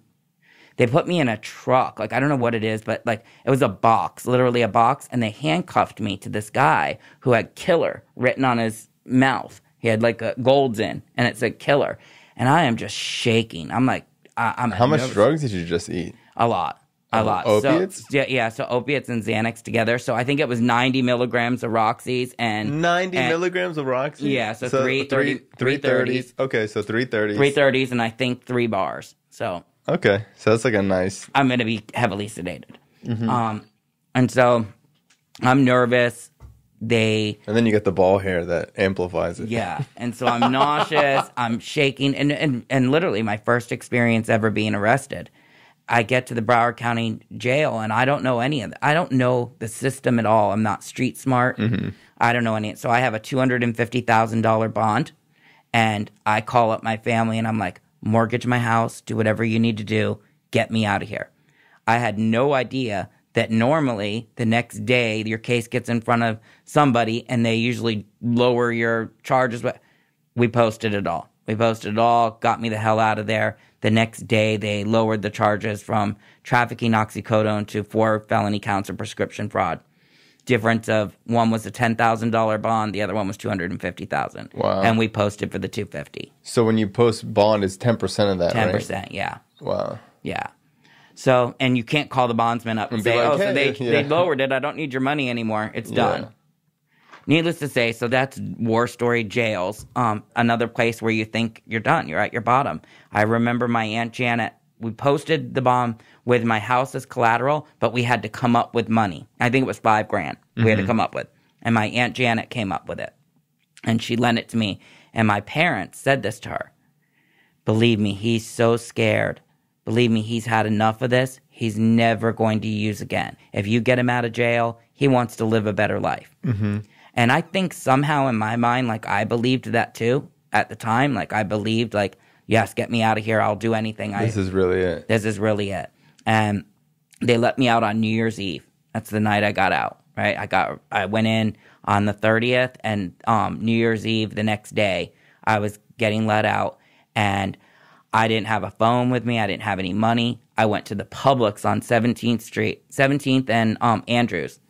they put me in a truck. Like I don't know what it is, but like it was a box, literally a box, and they handcuffed me to this guy who had killer written on his mouth. He had like a golds in, and it said killer. And I am just shaking. I'm like, I, I'm How much nervous. drugs did you just eat? A lot. A Oh, lot. opiates? So, yeah, yeah. So opiates and Xanax together. So I think it was 90 milligrams of Roxy's and 90 and milligrams of Roxy? Yeah, so three thirty- three 330s. Okay, so 330s. 330s and I think three bars. So Okay, so that's like a nice. I'm going to be heavily sedated. Mm-hmm. Um, and so I'm nervous. They, And then you get the ball hair that amplifies it. yeah. And so I'm nauseous. I'm shaking. And, and, and literally, my first experience ever being arrested. I get to the Broward County jail and I don't know any of it. I don't know the system at all. I'm not street smart. Mm-hmm. I don't know any. So I have a $250,000 bond and I call up my family and I'm like, mortgage my house, do whatever you need to do, get me out of here. I had no idea that normally the next day your case gets in front of somebody and they usually lower your charges. But we posted it all. We posted it all, got me the hell out of there. The next day they lowered the charges from trafficking oxycodone to four felony counts of prescription fraud. Difference of one was a ten thousand dollar bond, the other one was two hundred and fifty thousand. Wow. And we posted for the two fifty. So when you post bond, is 10% of that, Ten right? percent, yeah. Wow. Yeah. So, and you can't call the bondsman up and, And say, like, "Oh, so they yeah." they lowered it. I don't need your money anymore. It's done." Needless to say, so that's war story jails. Um, another place where you think you're done, you're at your bottom. I remember my aunt Janet. We posted the bomb with my house as collateral, but we had to come up with money. I think it was five grand. We had to come up with, and my aunt Janet came up with it, and she lent it to me. And my parents said this to her: "Believe me, he's so scared. Believe me, he's had enough of this. He's never going to use again. If you get him out of jail, he wants to live a better life." And I think somehow in my mind, like I believed that too at the time. Like I believed, like, yes, get me out of here. I'll do anything. I, This is really it. this is really it. And they let me out on New Year's Eve. That's the night I got out. Right. I got, I went in on the 30th and um, New Year's Eve the next day, I was getting let out and I didn't have a phone with me. I didn't have any money. I went to the Publix on 17th Street, 17th and um, Andrews.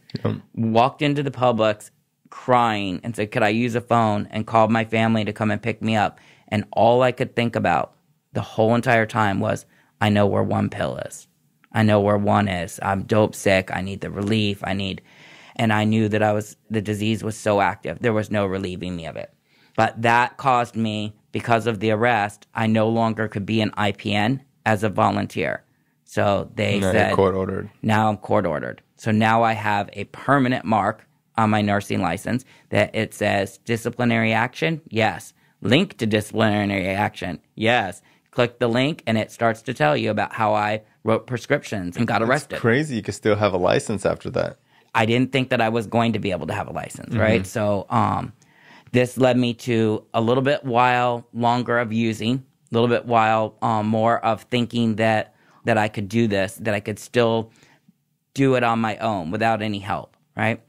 Walked into the Publix crying and said, Could I use a phone? And called my family to come and pick me up. And all I could think about the whole entire time was, I know where one pill is. I know where one is. I'm dope sick. I need the relief. I need, and I knew that I was, the disease was so active. There was no relieving me of it. But that caused me, because of the arrest, I no longer could be an IPN as a volunteer. So they No, said, court ordered. now I'm court ordered. So now I have a permanent mark on my nursing license that it says disciplinary action. Yes. Link to disciplinary action. Yes. Click the link and it starts to tell you about how I wrote prescriptions and got arrested. Crazy. You could still have a license after that. I didn't think that I was going to be able to have a license, right? So um, this led me to a little bit while longer of using, a little bit while um, more of thinking that that I could do this, that I could still do it on my own without any help, right?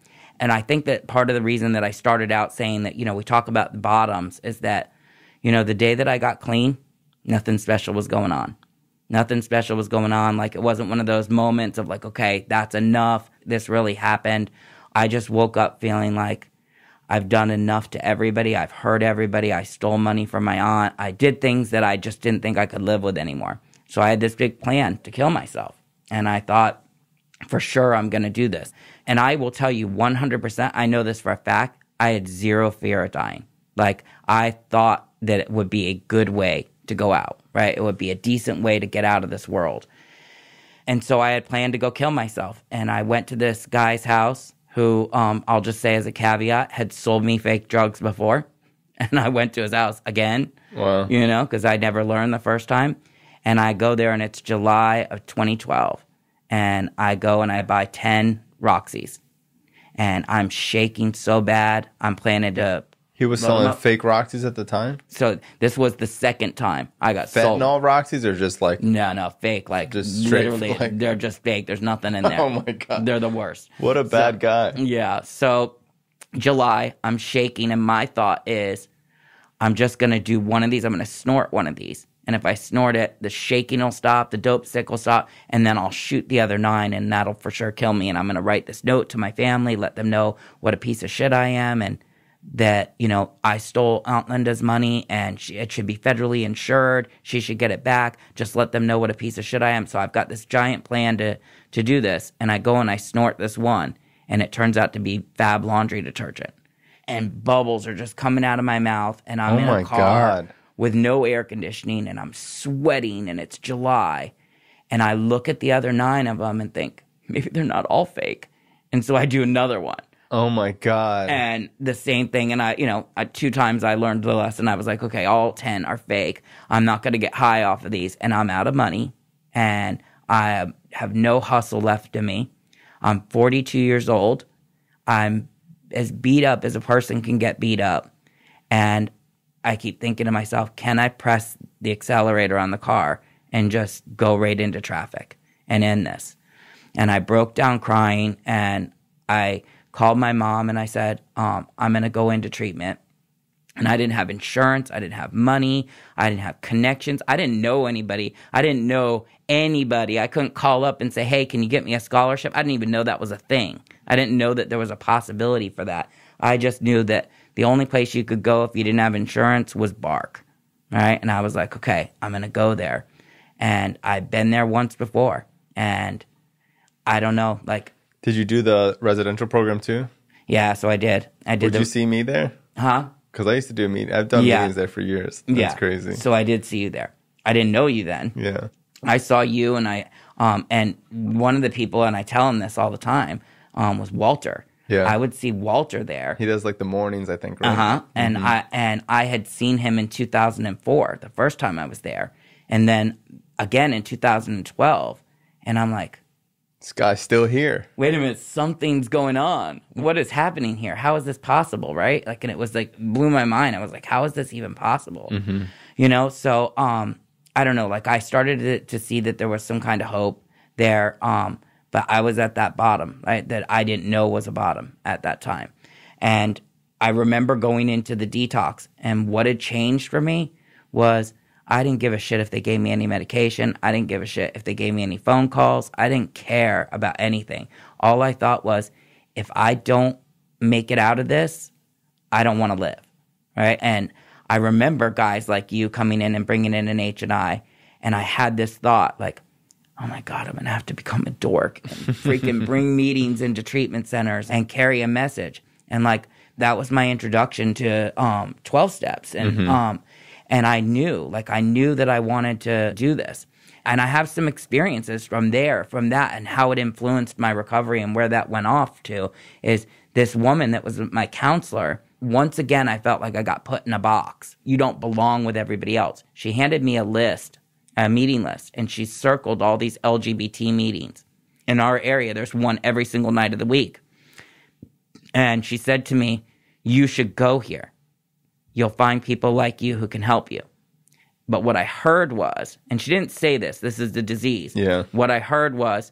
And I think that part of the reason that I started out saying that, you know, we talk about the bottoms is that, you know, the day that I got clean, nothing special was going on. Nothing special was going on. Like it wasn't one of those moments of like, okay, that's enough. This really happened. I just woke up feeling like I've done enough to everybody. I've hurt everybody. I stole money from my aunt. I did things that I just didn't think I could live with anymore. So I had this big plan to kill myself. And I thought, for sure, I'm going to do this. And I will tell you 100%, I know this for a fact, I had zero fear of dying. Like, I thought that it would be a good way to go out, right? It would be a decent way to get out of this world. And so I had planned to go kill myself. And I went to this guy's house who, um, I'll just say as a caveat, had sold me fake drugs before. And I went to his house again, Wow. you know, because I never learned the first time. And I go there and it's July of 2012. And I go and I buy 10 Roxy's. And I'm shaking so bad. I'm planning to. He was selling no- fake Roxy's at the time? So this was the second time I got sold. Fentanyl Roxy's or just like, No, no, fake. Like Just straight literally, like- they're just fake. There's nothing in there. oh my God. They're the worst. What a bad guy. Yeah. So July, I'm shaking, and my thought is, I'm just gonna do one of these. I'm gonna snort one of these, and if I snort it, the shaking will stop, the dope sick will stop, and then I'll shoot the other nine, and that'll for sure kill me. And I'm gonna write this note to my family, let them know what a piece of shit I am, and that you know I stole Aunt Linda's money, and she, it should be federally insured. She should get it back. Just let them know what a piece of shit I am. So I've got this giant plan to to do this, and I go and I snort this one, and it turns out to be Fab laundry detergent and bubbles are just coming out of my mouth and I'm Oh in my a car God. With no air conditioning and I'm sweating and it's July and I look at the other 9 of them and think maybe they're not all fake. And so I do another one. Oh my God. And the same thing and I you know, I, two times I learned the lesson. I was like, okay, all 10 are fake. I'm not going to get high off of these and I'm out of money and I have no hustle left in me. I'm 42 years old. I'm as beat up as a person can get beat up. And I keep thinking to myself, can I press the accelerator on the car and just go right into traffic and end this? And I broke down crying and I called my mom and I said, um, I'm going to go into treatment. And I didn't have insurance. I didn't have money. I didn't have connections. I didn't know anybody. I didn't know anybody. I couldn't call up and say, hey, can you get me a scholarship? I didn't even know that was a thing. I didn't know that there was a possibility for that. I just knew that the only place you could go if you didn't have insurance was BARC. Right. And I was like, okay, I'm going to go there. And I've been there once before. And I don't know, like, Did you do the residential program too? Yeah, so I did. I did Would the you see me there? huh? Because I used to do a meeting. I've done Yeah. meetings there for years. That's yeah, crazy. So I did see you there. I didn't know you then. yeah. I saw you and I um and one of the people and I tell him this all the time um was Walter. Yeah. I would see Walter there. He does like the mornings, I think, right? Uh huh. And I and I had seen him in 2004, the first time I was there, and then again in 2012, and I'm like, This guy's still here. wait a minute, something's going on. What is happening here? How is this possible? Right? Like, and it was like blew my mind. I was like, how is this even possible? You know? So, um, I don't know. Like, I started to, to see that there was some kind of hope there. Um, but I was at that bottom, right? That I didn't know was a bottom at that time. And I remember going into the detox, and what had changed for me was I didn't give a shit if they gave me any medication. I didn't give a shit if they gave me any phone calls. I didn't care about anything. All I thought was, if I don't make it out of this, I don't want to live, right? And I remember guys like you coming in and bringing in an H and I, and I had this thought like, oh my god, I'm gonna have to become a dork and freaking bring meetings into treatment centers and carry a message. And like that was my introduction to um, 12 steps, and um, and I knew, like I knew that I wanted to do this. And I have some experiences from there, from that, and how it influenced my recovery and where that went off to is this woman that was my counselor. Once again, I felt like I got put in a box. You don't belong with everybody else. She handed me a list, a meeting list, and she circled all these LGBT meetings. In our area, there's one every single night of the week. And she said to me, You should go here. You'll find people like you who can help you. But what I heard was, and she didn't say this, this is the disease. Yeah. What I heard was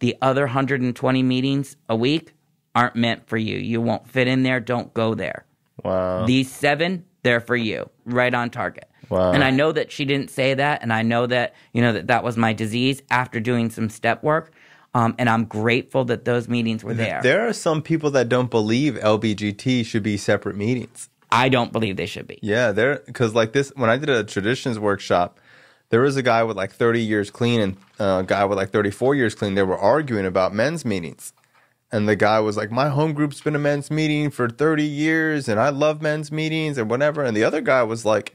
the other 120 meetings a week aren't meant for you. You won't fit in there. Don't go there. Wow. These seven, they're for you, right on target. Wow. And I know that she didn't say that, and I know that you know that that was my disease after doing some step work. Um, and I'm grateful that those meetings were there. there are some people that don't believe LBGT should be separate meetings. I don't believe they should be. Yeah, there because like this when I did a traditions workshop, there was a guy with like 30 years clean and uh, a guy with like 34 years clean. They were arguing about men's meetings, and the guy was like, "My home group's been a men's meeting for 30 years, and I love men's meetings and whatever." And the other guy was like,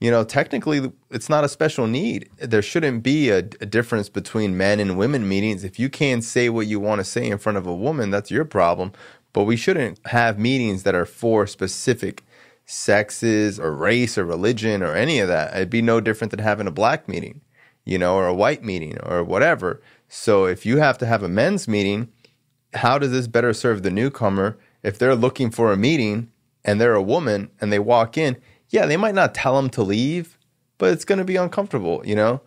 "You know, technically, it's not a special need. There shouldn't be a, a difference between men and women meetings. If you can't say what you want to say in front of a woman, that's your problem." But we shouldn't have meetings that are for specific sexes or race or religion or any of that. It'd be no different than having a black meeting, you know, or a white meeting or whatever. So if you have to have a men's meeting, how does this better serve the newcomer if they're looking for a meeting and they're a woman and they walk in? Yeah, they might not tell them to leave, but it's going to be uncomfortable, you know?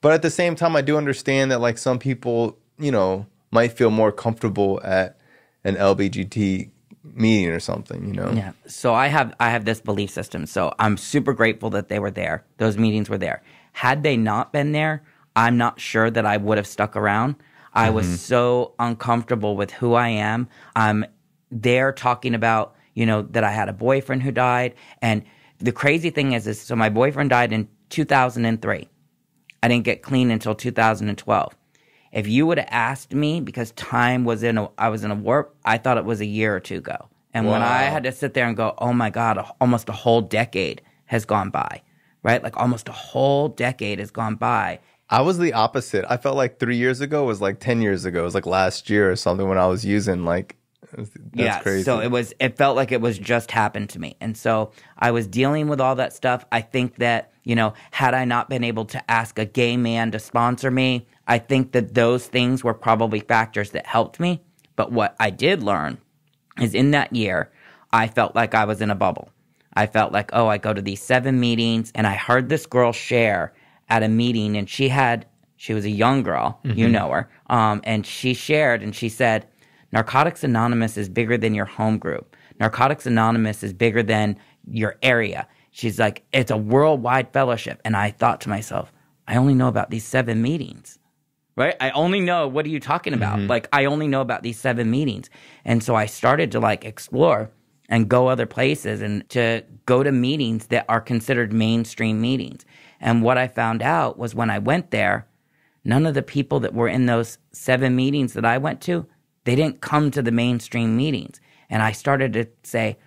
But at the same time, I do understand that like some people, you know, might feel more comfortable at an LBGT meeting or something, you know? Yeah. So I have I have this belief system. So I'm super grateful that they were there. Those meetings were there. Had they not been there, I'm not sure that I would have stuck around. I was mm-hmm. so uncomfortable with who I am. I'm there talking about, you know, that I had a boyfriend who died and the crazy thing is is so my boyfriend died in 2003. I didn't get clean until 2012. If you would have asked me, because time was in a, I was in a warp, I thought it was a year or two ago. And when I had to sit there and go, oh my God, a- almost a whole decade has gone by, right? Like almost a whole decade has gone by. I was the opposite. I felt like three years ago was like 10 years ago. It was like last year or something when I was using like, that's yeah, crazy. So it was. It felt like it was just happened to me, and so I was dealing with all that stuff. I think that you know, had I not been able to ask a gay man to sponsor me, I think that those things were probably factors that helped me. But what I did learn is in that year, I felt like I was in a bubble. I felt like, oh, I go to these seven meetings, and I heard this girl share at a meeting, and she had, she was a young girl, you know her, um, and she shared, and she said, Narcotics Anonymous is bigger than your home group. Narcotics Anonymous is bigger than your area. She's like, it's a worldwide fellowship. And I thought to myself, I only know about these seven meetings right? I only know what are you talking about? Like I only know about these seven meetings. And so I started to like explore and go other places and to go to meetings that are considered mainstream meetings. And what I found out was when I went there, none of the people that were in those seven meetings that I went to, they didn't come to the mainstream meetings. And I started to say,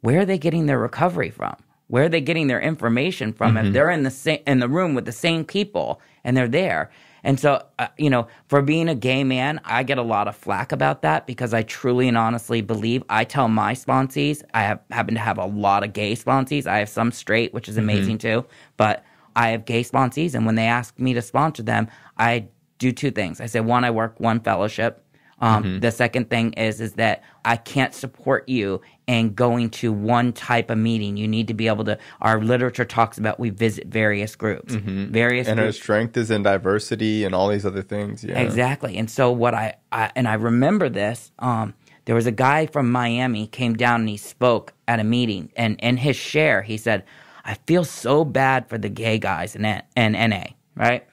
where are they getting their recovery from? Where are they getting their information from? If they're in the same in the room with the same people and they're there, and so uh, you know, for being a gay man, I get a lot of flack about that because I truly and honestly believe. I tell my sponsees, I have, happen to have a lot of gay sponsees. I have some straight, which is amazing too, but I have gay sponsees, and when they ask me to sponsor them, I do two things. I say one, I work one fellowship. Um, The second thing is is that I can't support you in going to one type of meeting. You need to be able to. Our literature talks about we visit various groups, various And our strength is in diversity and all these other things. Yeah. Exactly. And so what I, I and I remember this. Um, there was a guy from Miami came down and he spoke at a meeting, and in his share he said, "I feel so bad for the gay guys in N- in NA, right?"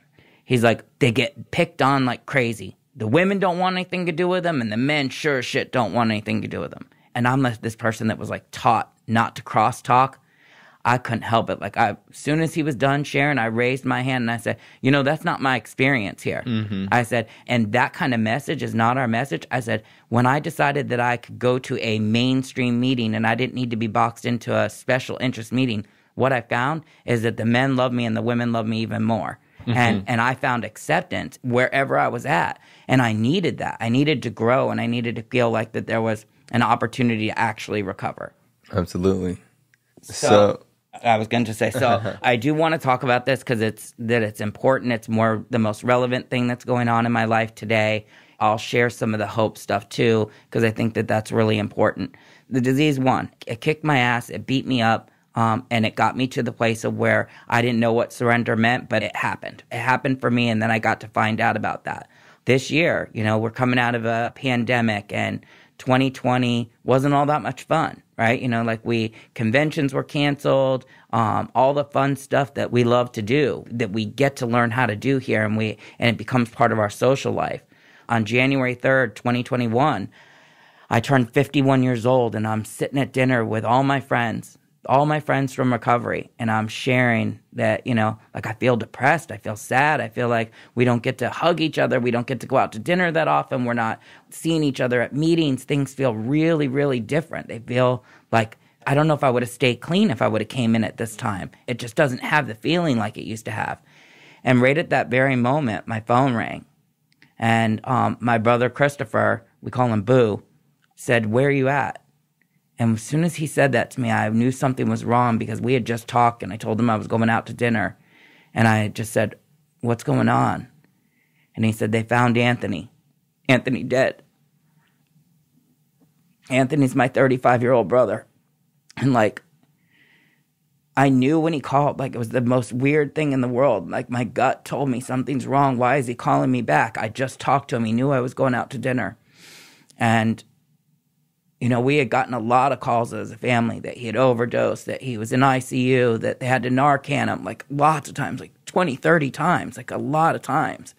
He's like, they get picked on like crazy. The women don't want anything to do with them, and the men sure as shit don't want anything to do with them. And I'm this person that was like taught not to cross talk. I couldn't help it. Like I, as soon as he was done sharing, I raised my hand and I said, "You know, that's not my experience here." Mm-hmm. I said, and that kind of message is not our message. I said, when I decided that I could go to a mainstream meeting and I didn't need to be boxed into a special interest meeting, what I found is that the men love me and the women love me even more. Mm-hmm. And and I found acceptance wherever I was at, and I needed that. I needed to grow, and I needed to feel like that there was an opportunity to actually recover. Absolutely. So, So, I was going to say so. I do want to talk about this because it's that it's important. It's more the most relevant thing that's going on in my life today. I'll share some of the hope stuff too because I think that that's really important. The disease won. It kicked my ass. It beat me up. Um, and it got me to the place of where I didn't know what surrender meant, but it happened. It happened for me, and then I got to find out about that. This year, you know, we're coming out of a pandemic, and 2020 wasn't all that much fun, right? You know, like we conventions were canceled, um, all the fun stuff that we love to do that we get to learn how to do here, and we and it becomes part of our social life. On January 3rd, 2021, I turned 51 years old, and I'm sitting at dinner with all my friends, all my friends from recovery, and I'm sharing that, you know, like I feel depressed, I feel sad, I feel like we don't get to hug each other, we don't get to go out to dinner that often, we're not seeing each other at meetings. Things feel really, really different. They feel like I don't know if I would have stayed clean if I would have came in at this time. It just doesn't have the feeling like it used to have. And right at that very moment, my phone rang, and um, my brother Christopher, we call him Boo, said, "Where are you at?" And as soon as he said that to me, I knew something was wrong because we had just talked and I told him I was going out to dinner. And I just said, What's going on? And he said, They found Anthony. Anthony dead. Anthony's my 35 year old brother. And like, I knew when he called, like, it was the most weird thing in the world. Like, my gut told me something's wrong. Why is he calling me back? I just talked to him. He knew I was going out to dinner. And you know, we had gotten a lot of calls as a family that he had overdosed, that he was in ICU, that they had to Narcan him like lots of times, like 20, 30 times, like a lot of times.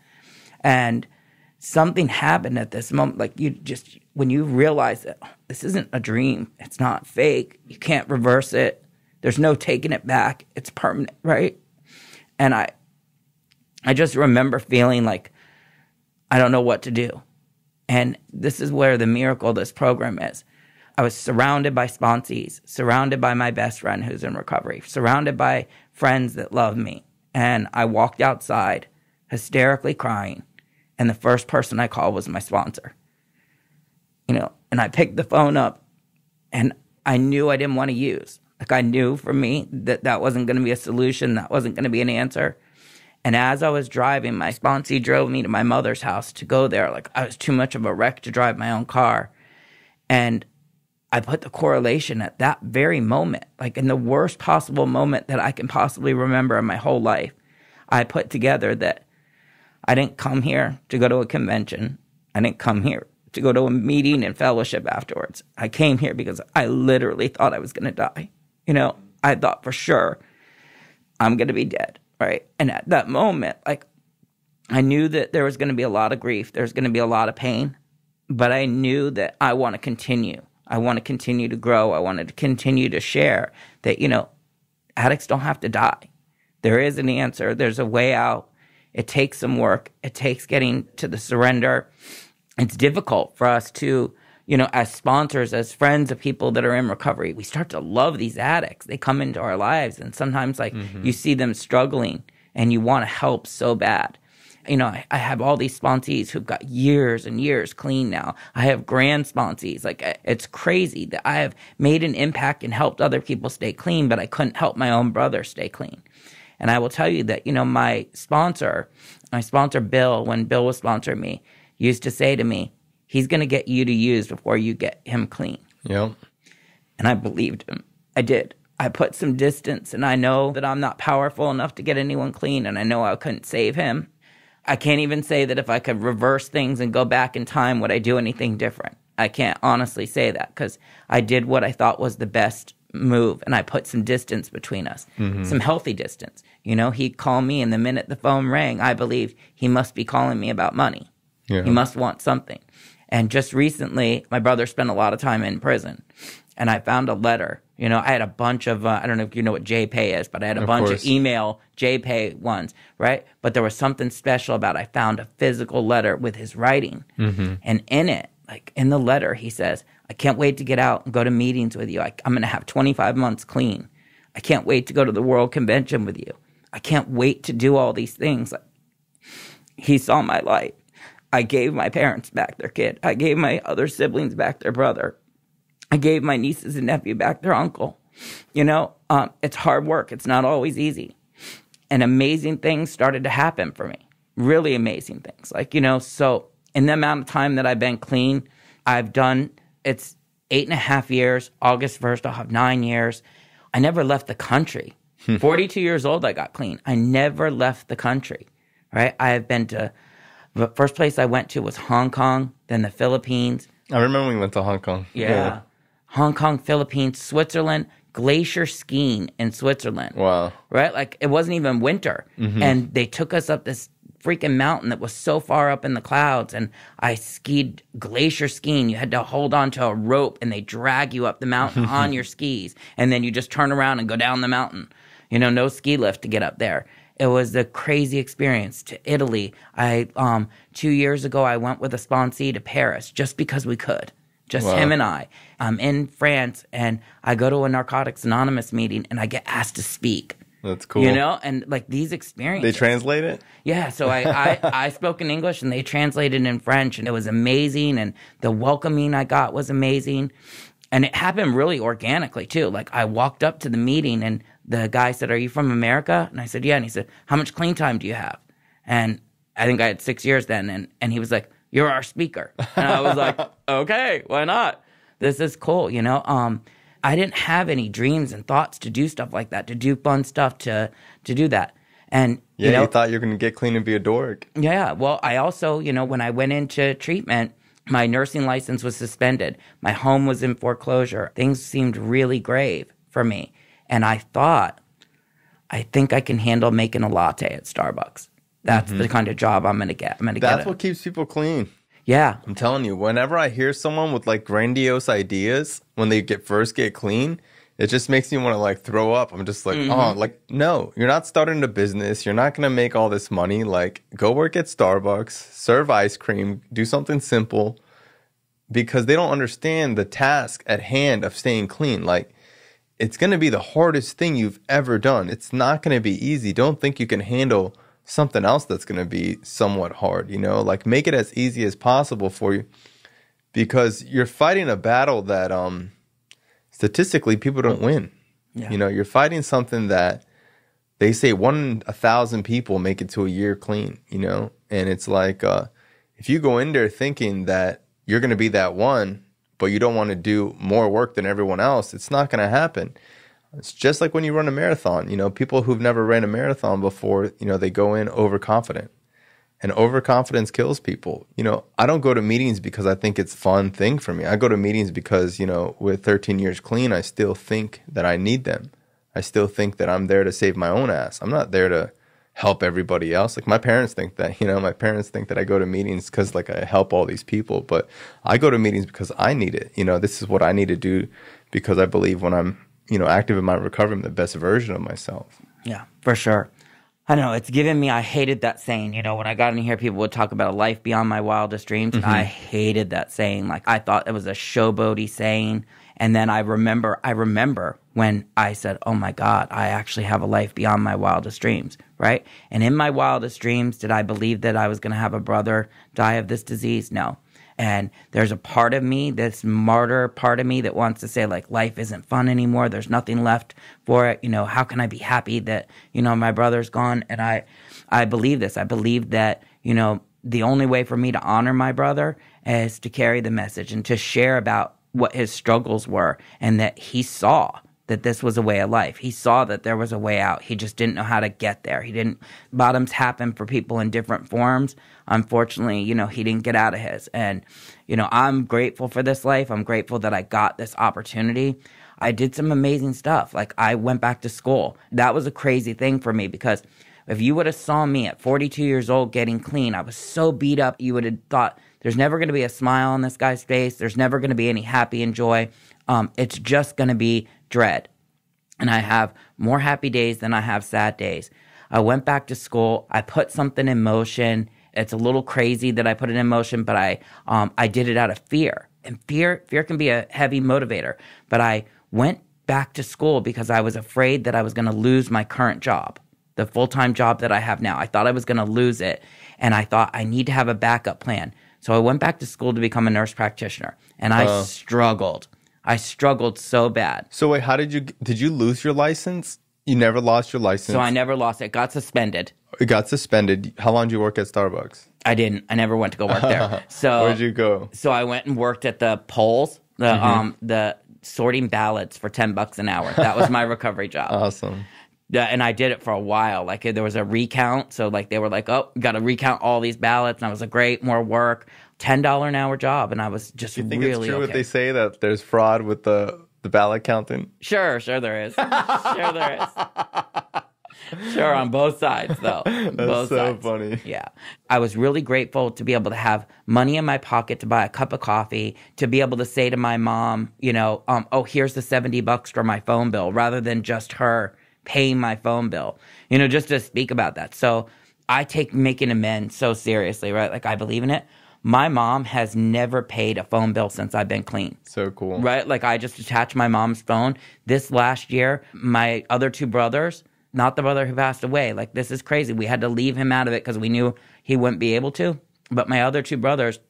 And something happened at this moment. Like you just, when you realize that oh, this isn't a dream, it's not fake, you can't reverse it, there's no taking it back, it's permanent, right? And I, I just remember feeling like I don't know what to do. And this is where the miracle of this program is. I was surrounded by sponsees, surrounded by my best friend who's in recovery, surrounded by friends that love me. And I walked outside hysterically crying. And the first person I called was my sponsor. You know, and I picked the phone up and I knew I didn't want to use. Like I knew for me that that wasn't going to be a solution, that wasn't going to be an answer. And as I was driving, my sponsee drove me to my mother's house to go there. Like I was too much of a wreck to drive my own car. And I put the correlation at that very moment, like in the worst possible moment that I can possibly remember in my whole life. I put together that I didn't come here to go to a convention. I didn't come here to go to a meeting and fellowship afterwards. I came here because I literally thought I was going to die. You know, I thought for sure I'm going to be dead, right? And at that moment, like I knew that there was going to be a lot of grief, there's going to be a lot of pain, but I knew that I want to continue. I want to continue to grow. I want to continue to share that, you know, addicts don't have to die. There is an answer, there's a way out. It takes some work, it takes getting to the surrender. It's difficult for us to you know, as sponsors, as friends of people that are in recovery, we start to love these addicts. They come into our lives, and sometimes, like, Mm-hmm. you see them struggling and you want to help so bad. You know, I, I have all these sponsees who've got years and years clean now. I have grand sponsees. Like, it's crazy that I have made an impact and helped other people stay clean, but I couldn't help my own brother stay clean. And I will tell you that, you know, my sponsor, my sponsor Bill, when Bill was sponsoring me, used to say to me, he's going to get you to use before you get him clean. Yep. And I believed him. I did. I put some distance and I know that I'm not powerful enough to get anyone clean and I know I couldn't save him. I can't even say that if I could reverse things and go back in time, would I do anything different? I can't honestly say that because I did what I thought was the best move and I put some distance between us, mm-hmm. some healthy distance. You know, he'd call me and the minute the phone rang, I believed he must be calling me about money. Yeah. He must want something. And just recently, my brother spent a lot of time in prison, and I found a letter. You know, I had a bunch of uh, I don't know if you know what JPay is, but I had a Of bunch course. of email JPay ones, right? But there was something special about I found a physical letter with his writing, Mm-hmm. and in it, like in the letter, he says, "I can't wait to get out and go to meetings with you. I, I'm going to have 25 months clean. I can't wait to go to the World Convention with you. I can't wait to do all these things." Like, he saw my light. I gave my parents back their kid. I gave my other siblings back their brother. I gave my nieces and nephew back their uncle. You know, um, it's hard work. It's not always easy. And amazing things started to happen for me. Really amazing things. Like, you know, so in the amount of time that I've been clean, I've done, it's eight and a half years. August 1st, I'll have nine years. I never left the country. 42 years old, I got clean. I never left the country, right? I have been to, the first place I went to was Hong Kong, then the Philippines, I remember we went to Hong Kong. yeah. Hong Kong, Philippines, Switzerland, glacier skiing in Switzerland. Wow. Right? Like it wasn't even winter. Mm-hmm. And they took us up this freaking mountain that was so far up in the clouds. And I skied glacier skiing. You had to hold on to a rope and they drag you up the mountain on your skis. And then you just turn around and go down the mountain. You know, no ski lift to get up there. It was a crazy experience to Italy. I um two years ago I went with a sponsee to Paris just because we could. Just Wow. him and I. I'm in France and I go to a Narcotics Anonymous meeting and I get asked to speak. That's cool. You know, and like these experiences. They translate it? Yeah, so I, I, I spoke in English and they translated in French and it was amazing and the welcoming I got was amazing. And it happened really organically too. Like I walked up to the meeting and the guy said, Are you from America? And I said, Yeah. And he said, How much clean time do you have? And I think I had six years then and, and he was like, You're our speaker. And I was like, Okay, why not? This is cool, you know? Um I didn't have any dreams and thoughts to do stuff like that, to do fun stuff, to to do that. And Yeah, you you, know, thought you were going to get clean and be a dork. yeah. Well, I also, you know, when I went into treatment, my nursing license was suspended. My home was in foreclosure. Things seemed really grave for me. And I thought, I think I can handle making a latte at Starbucks. That's the mm-hmm. kind of job I'm going to get. I'm going to get That's what keeps people clean. yeah. I'm telling you, whenever I hear someone with like grandiose ideas when they get first get clean, it just makes me want to like throw up. I'm just like, oh, mm-hmm. like no, you're not starting a business. You're not gonna make all this money. Like, go work at Starbucks, serve ice cream, do something simple, because they don't understand the task at hand of staying clean. Like, it's gonna be the hardest thing you've ever done. It's not gonna be easy. Don't think you can handle something else that's gonna be somewhat hard. You know, like make it as easy as possible for you because you're fighting a battle that um statistically people don't win. Yeah. You know, you're fighting something that they say one in a thousand people make it to a year clean, you know? And it's like uh if you go in there thinking that you're gonna be that one, but you don't want to do more work than everyone else, it's not gonna happen. It's just like when you run a marathon, you know, people who've never ran a marathon before, you know, they go in overconfident and overconfidence kills people. You know, I don't go to meetings because I think it's a fun thing for me. I go to meetings because, you know, with 13 years clean, I still think that I need them. I still think that I'm there to save my own ass. I'm not there to help everybody else. Like my parents think that, you know, my parents think that I go to meetings cuz like I help all these people, but I go to meetings because I need it. You know, this is what I need to do because I believe when I'm, you know, active in my recovery, I'm the best version of myself. Yeah, for sure. I know. It's given me. I hated that saying. You know, when I got in here, people would talk about a life beyond my wildest dreams. I mm-hmm. hated that saying. Like I thought it was a showboaty saying. And then I remember, I remember when I said, "Oh my God, I actually have a life beyond my wildest dreams." Right? And in my wildest dreams, did I believe that I was going to have a brother die of this disease? No. And there's a part of me, this martyr part of me that wants to say, like, life isn't fun anymore. There's nothing left for it. You know, how can I be happy that, you know, my brother's gone? And I, I believe this. I believe that, you know, the only way for me to honor my brother is to carry the message and to share about what his struggles were and that he saw that this was a way of life. He saw that there was a way out. He just didn't know how to get there. He didn't, bottoms happen for people in different forms. Unfortunately, you know, he didn't get out of his. And, you know, I'm grateful for this life. I'm grateful that I got this opportunity. I did some amazing stuff. Like I went back to school. That was a crazy thing for me because if you would have saw me at 42 years old getting clean, I was so beat up, you would have thought there's never going to be a smile on this guy's face. There's never going to be any happy and joy. Um, it's just going to be dread. And I have more happy days than I have sad days. I went back to school. I put something in motion. It's a little crazy that I put it in motion, but I um, I did it out of fear. And fear fear can be a heavy motivator. But I went back to school because I was afraid that I was going to lose my current job, the full time job that I have now. I thought I was going to lose it, and I thought I need to have a backup plan. So I went back to school to become a nurse practitioner, and I struggled. I struggled so bad. So wait, how did you did you lose your license? You never lost your license. So I never lost it. Got suspended. it got suspended. How long did you work at Starbucks? I didn't. I never went to go work there. So Where'd you go? So I went and worked at the polls, the um the sorting ballots for ten bucks an hour. That was my recovery job. Awesome. Yeah, and I did it for a while. Like there was a recount, so like they were like, "Oh, got to recount all these ballots," and I was like, "Great, more work." Ten dollar an hour job, and I was just You think really it's true what they say that there's fraud with the the ballot counting? Sure, sure there is. sure there is. Sure, on both sides though. That's both so sides. funny. Yeah. I was really grateful to be able to have money in my pocket to buy a cup of coffee, to be able to say to my mom, you know, um, oh, here's the 70 bucks for my phone bill, rather than just her paying my phone bill, you know, just to speak about that. So I take making amends so seriously, right? Like I believe in it. My mom has never paid a phone bill since I've been clean So cool. right? Like I just attached my mom's phone. This last year, my other two brothers, not the brother who passed away, like this is crazy. We had to leave him out of it because we knew he wouldn't be able to. But my other two brothers,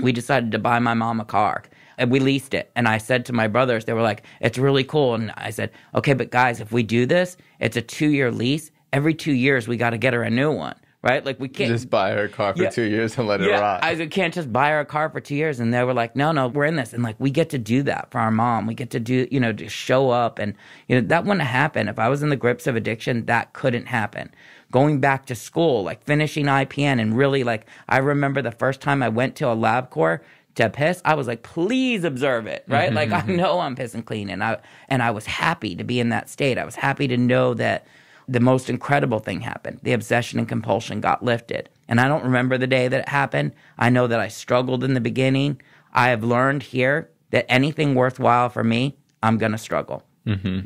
we decided to buy my mom a car. And we leased it. And I said to my brothers, they were like, it's really cool. And I said, okay, but guys, if we do this, it's a two year lease. Every two years, we got to get her a new one, right? Like we can't Just buy her a car for Yeah. two years and let it rot. I can't just buy her a car for two years. And they were like, no, no, we're in this. And like, we get to do that for our mom. We get to do, you know, to show up. And, you know, that wouldn't happen. If I was in the grips of addiction, that couldn't happen. Going back to school, like finishing IPN and really like, I remember the first time I went to a LabCorp to piss, I was like, please observe it, right? Mm-hmm, like, I mm-hmm. know I'm pissing clean. And I, and I was happy to be in that state. I was happy to know that, the most incredible thing happened. The obsession and compulsion got lifted. And I don't remember the day that it happened. I know that I struggled in the beginning. I have learned here that anything worthwhile for me, I'm going to struggle.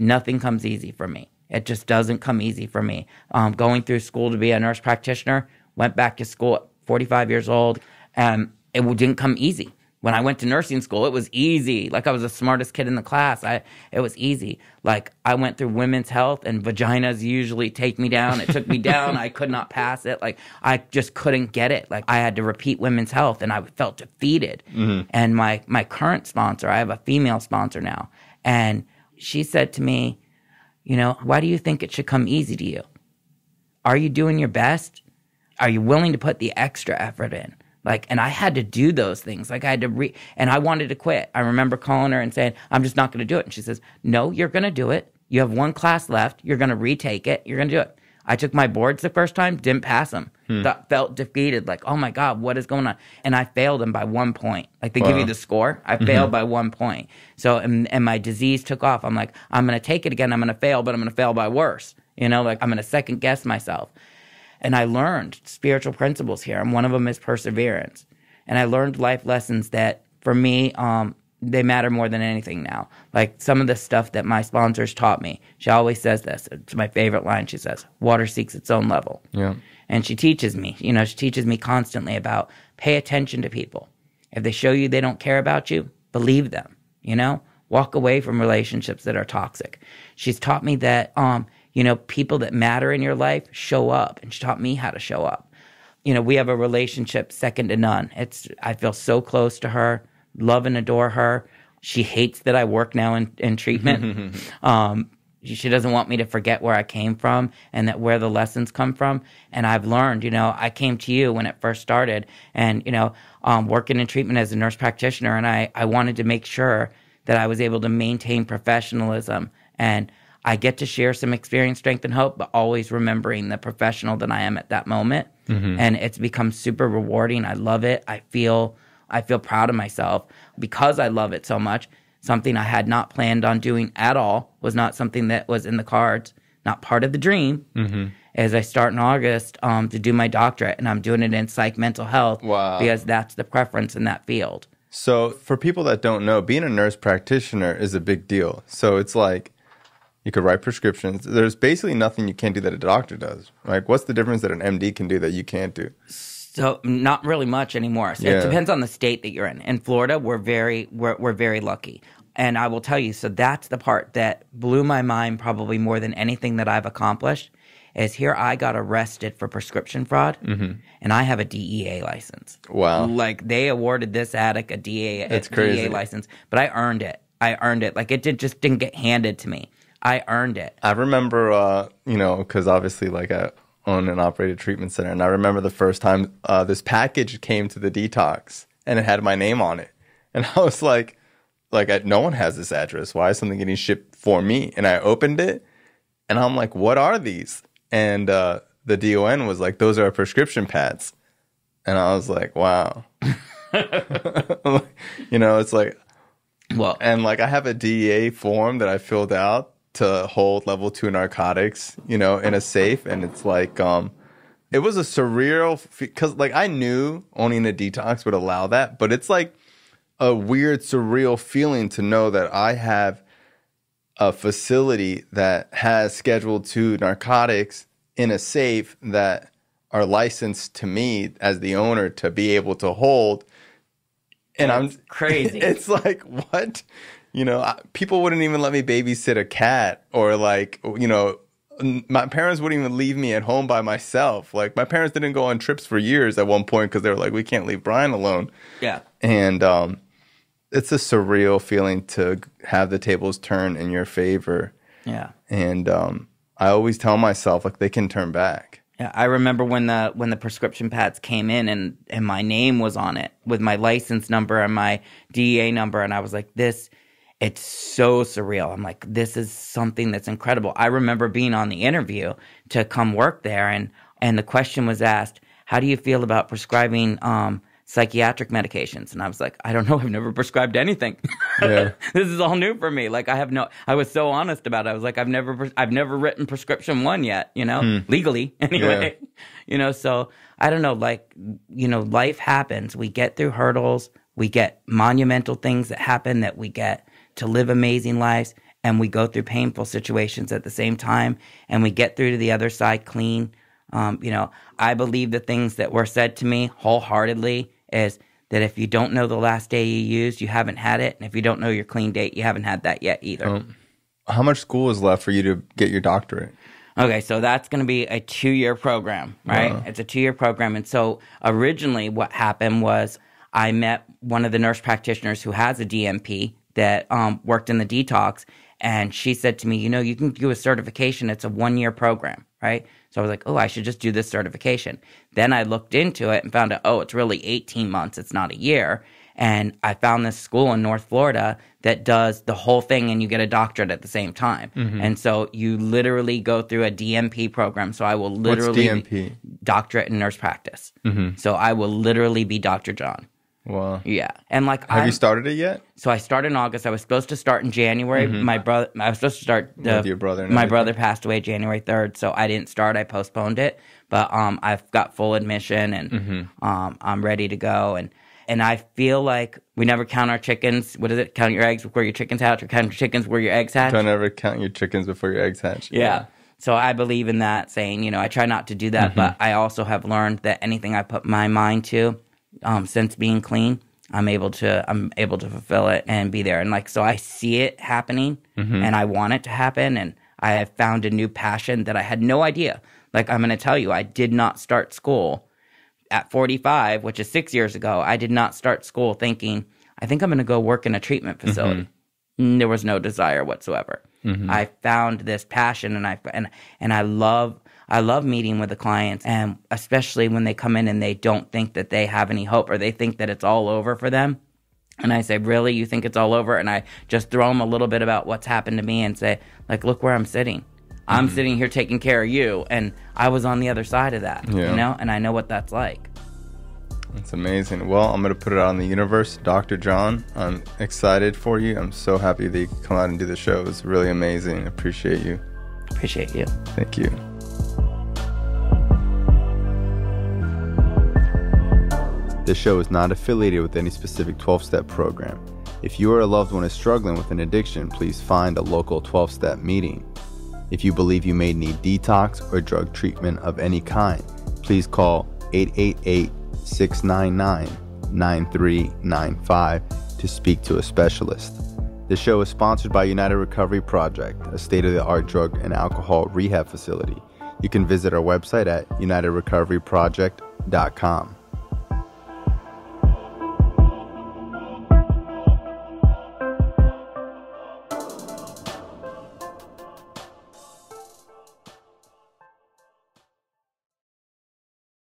Nothing comes easy for me. It just doesn't come easy for me. Um, going through school to be a nurse practitioner, went back to school at 45 years old, and it didn't come easy. When I went to nursing school, it was easy. Like I was the smartest kid in the class. I it was easy. Like I went through women's health and vaginas usually take me down. It took me down. I could not pass it. Like I just couldn't get it. Like I had to repeat women's health and I felt defeated. Mm-hmm. And my my current sponsor, I have a female sponsor now, and she said to me, you know, why do you think it should come easy to you? Are you doing your best? Are you willing to put the extra effort in? Like, and I had to do those things. Like, I had to re, and I wanted to quit. I remember calling her and saying, I'm just not going to do it. And she says, No, you're going to do it. You have one class left. You're going to retake it. You're going to do it. I took my boards the first time, didn't pass them. Thought, felt defeated. Like, oh my God, what is going on? And I failed them by one point. Like, they give you the score. I mm-hmm. failed by one point. So, and, and my disease took off. I'm like, I'm going to take it again. I'm going to fail, but I'm going to fail by worse. You know, like I'm going to second guess myself. And I learned spiritual principles here. And one of them is perseverance. And I learned life lessons that for me, um, they matter more than anything now. Like some of the stuff that my sponsors taught me. She always says this. It's my favorite line. She says, "Water seeks its own level." Yeah. And she teaches me. You know, she teaches me constantly about pay attention to people. If they show you they don't care about you, believe them. You know, walk away from relationships that are toxic. She's taught me that um, you know, people that matter in your life show up, and she taught me how to show up. You know, we have a relationship second to none. It's I feel so close to her love and adore her. She hates that I work now in, in treatment. um, she doesn't want me to forget where I came from and that where the lessons come from. And I've learned, you know, I came to you when it first started and, you know, um, working in treatment as a nurse practitioner. And I, I wanted to make sure that I was able to maintain professionalism. And I get to share some experience, strength, and hope, but always remembering the professional that I am at that moment. Mm-hmm. And it's become super rewarding. I love it. I feel I feel proud of myself because I love it so much. Something I had not planned on doing at all was not something that was in the cards, not part of the dream. Mm-hmm. As I start in August um, to do my doctorate, and I'm doing it in psych mental health wow. because that's the preference in that field. So, for people that don't know, being a nurse practitioner is a big deal. So, it's like you could write prescriptions. There's basically nothing you can't do that a doctor does. Like, what's the difference that an MD can do that you can't do? So not really much anymore. So Yeah. It depends on the state that you're in. In Florida, we're very we're we're very lucky. And I will tell you, so that's the part that blew my mind probably more than anything that I've accomplished. Is here I got arrested for prescription fraud, mm-hmm. and I have a DEA license. Wow. Like they awarded this addict a DEA, a. DEA license, but I earned it. I earned it. Like it did, just didn't get handed to me. I earned it. I remember, uh, you know, because obviously, like, I own an operated treatment center, and I remember the first time uh, this package came to the detox, and it had my name on it, and I was like, like, I, no one has this address. Why is something getting shipped for me? And I opened it, and I'm like, what are these? And uh, the DON was like, those are prescription pads, and I was like, wow. you know, it's like Well, and like I have a DEA form that I filled out to hold level two narcotics, you know, in a safe, and it's like, um, it was a surreal because like I knew owning a detox would allow that, but it's like a weird surreal feeling to know that I have a facility that has scheduled two narcotics in a safe that are licensed to me as the owner to be able to hold and It's I'm crazy. It's like what, you know, I, people wouldn't even let me babysit a cat, or like, you know, my parents wouldn't even leave me at home by myself. Like my parents didn't go on trips for years at one point because they were like, we can't leave Bryan alone, yeah. and um, it's a surreal feeling to have the tables turn in your favor, Yeah. and um, I always tell myself like they can turn back. Yeah, I remember when the when the prescription pads came in and and my name was on it with my license number and my DEA number and I was like this it's so surreal. I'm like this is something that's incredible. I remember being on the interview to come work there and and the question was asked, "How do you feel about prescribing um psychiatric medications?" And I was like, "I don't know. I've never prescribed anything." Yeah. this is all new for me. Like I have no, I was so honest about it. I was like, I've never, pres- I've never written prescription one yet, you know, legally anyway, you know, so I don't know, like, you know, life happens. We get through hurdles. We get monumental things that happen that we get to live amazing lives and we go through painful situations at the same time and we get through to the other side clean. Um, you know, I believe the things that were said to me wholeheartedly is that if you don't know the last day you used, you haven't had it. And if you don't know your clean date, you haven't had that yet either. How much school is left for you to get your doctorate? Okay, so that's going to be a two year program, right? Wow. It's a two year program. And so originally, what happened was I met one of the nurse practitioners who has a DNP that um, worked in the detox. And she said to me, You know, you can do a certification, it's a one year program, right? So I was like, Oh, I should just do this certification. Then I looked into it and found out, Oh, it's really 18 months, it's not a year. And I found this school in North Florida that does the whole thing and you get a doctorate at the same time. Mm-hmm. And so you literally go through a DNP program. So I will literally What's DNP? doctorate in nurse practice. So I will literally be Dr. John. Wow. Yeah. And like Have I'm, you started it yet? so I started in August. I was supposed to start in January. My brother I was supposed to start the, Mm-hmm. With your brother and my everything. brother passed away January 3rd, so I didn't start. I postponed it. But um I've got full admission and Mm-hmm. um I'm ready to go and and I feel like we never count our chickens. What is it? Count your eggs before your chickens hatch, or count your chickens where your eggs hatch. Don't ever count your chickens before your eggs hatch. Yeah. So I believe in that saying, you know, I try not to do that, but I also have learned that anything I put my mind to, um, since being clean, I'm able to I'm able to fulfill it and be there. And like so I see it happening and I want it to happen and I have found a new passion that I had no idea. Like I'm gonna tell you, I did not start school at 45, which is six years ago. I did not start school thinking, I think I'm gonna go work in a treatment facility. Mm, There was no desire whatsoever. I found this passion and I and and I love I love meeting with the clients and especially when they come in and they don't think that they have any hope or they think that it's all over for them. And I say, "Really? You think it's all over?" And I just throw them a little bit about what's happened to me and say, "Like, look where I'm sitting. I'm mm-hmm. sitting here taking care of you, and I was on the other side of that, Yeah. you know, and I know what that's like." It's amazing. Well, I'm going to put it out in the universe. Dr. John, I'm excited for you. I'm so happy that you could come out and do the show. It's really amazing. Appreciate you. Appreciate you. Thank you. This show is not affiliated with any specific 12 step program. If you or a loved one is struggling with an addiction, please find a local 12 step meeting. If you believe you may need detox or drug treatment of any kind, please call 888 699 9395 to speak to a specialist. This show is sponsored by United Recovery Project, a state of the art drug and alcohol rehab facility. You can visit our website at unitedrecoveryproject.com.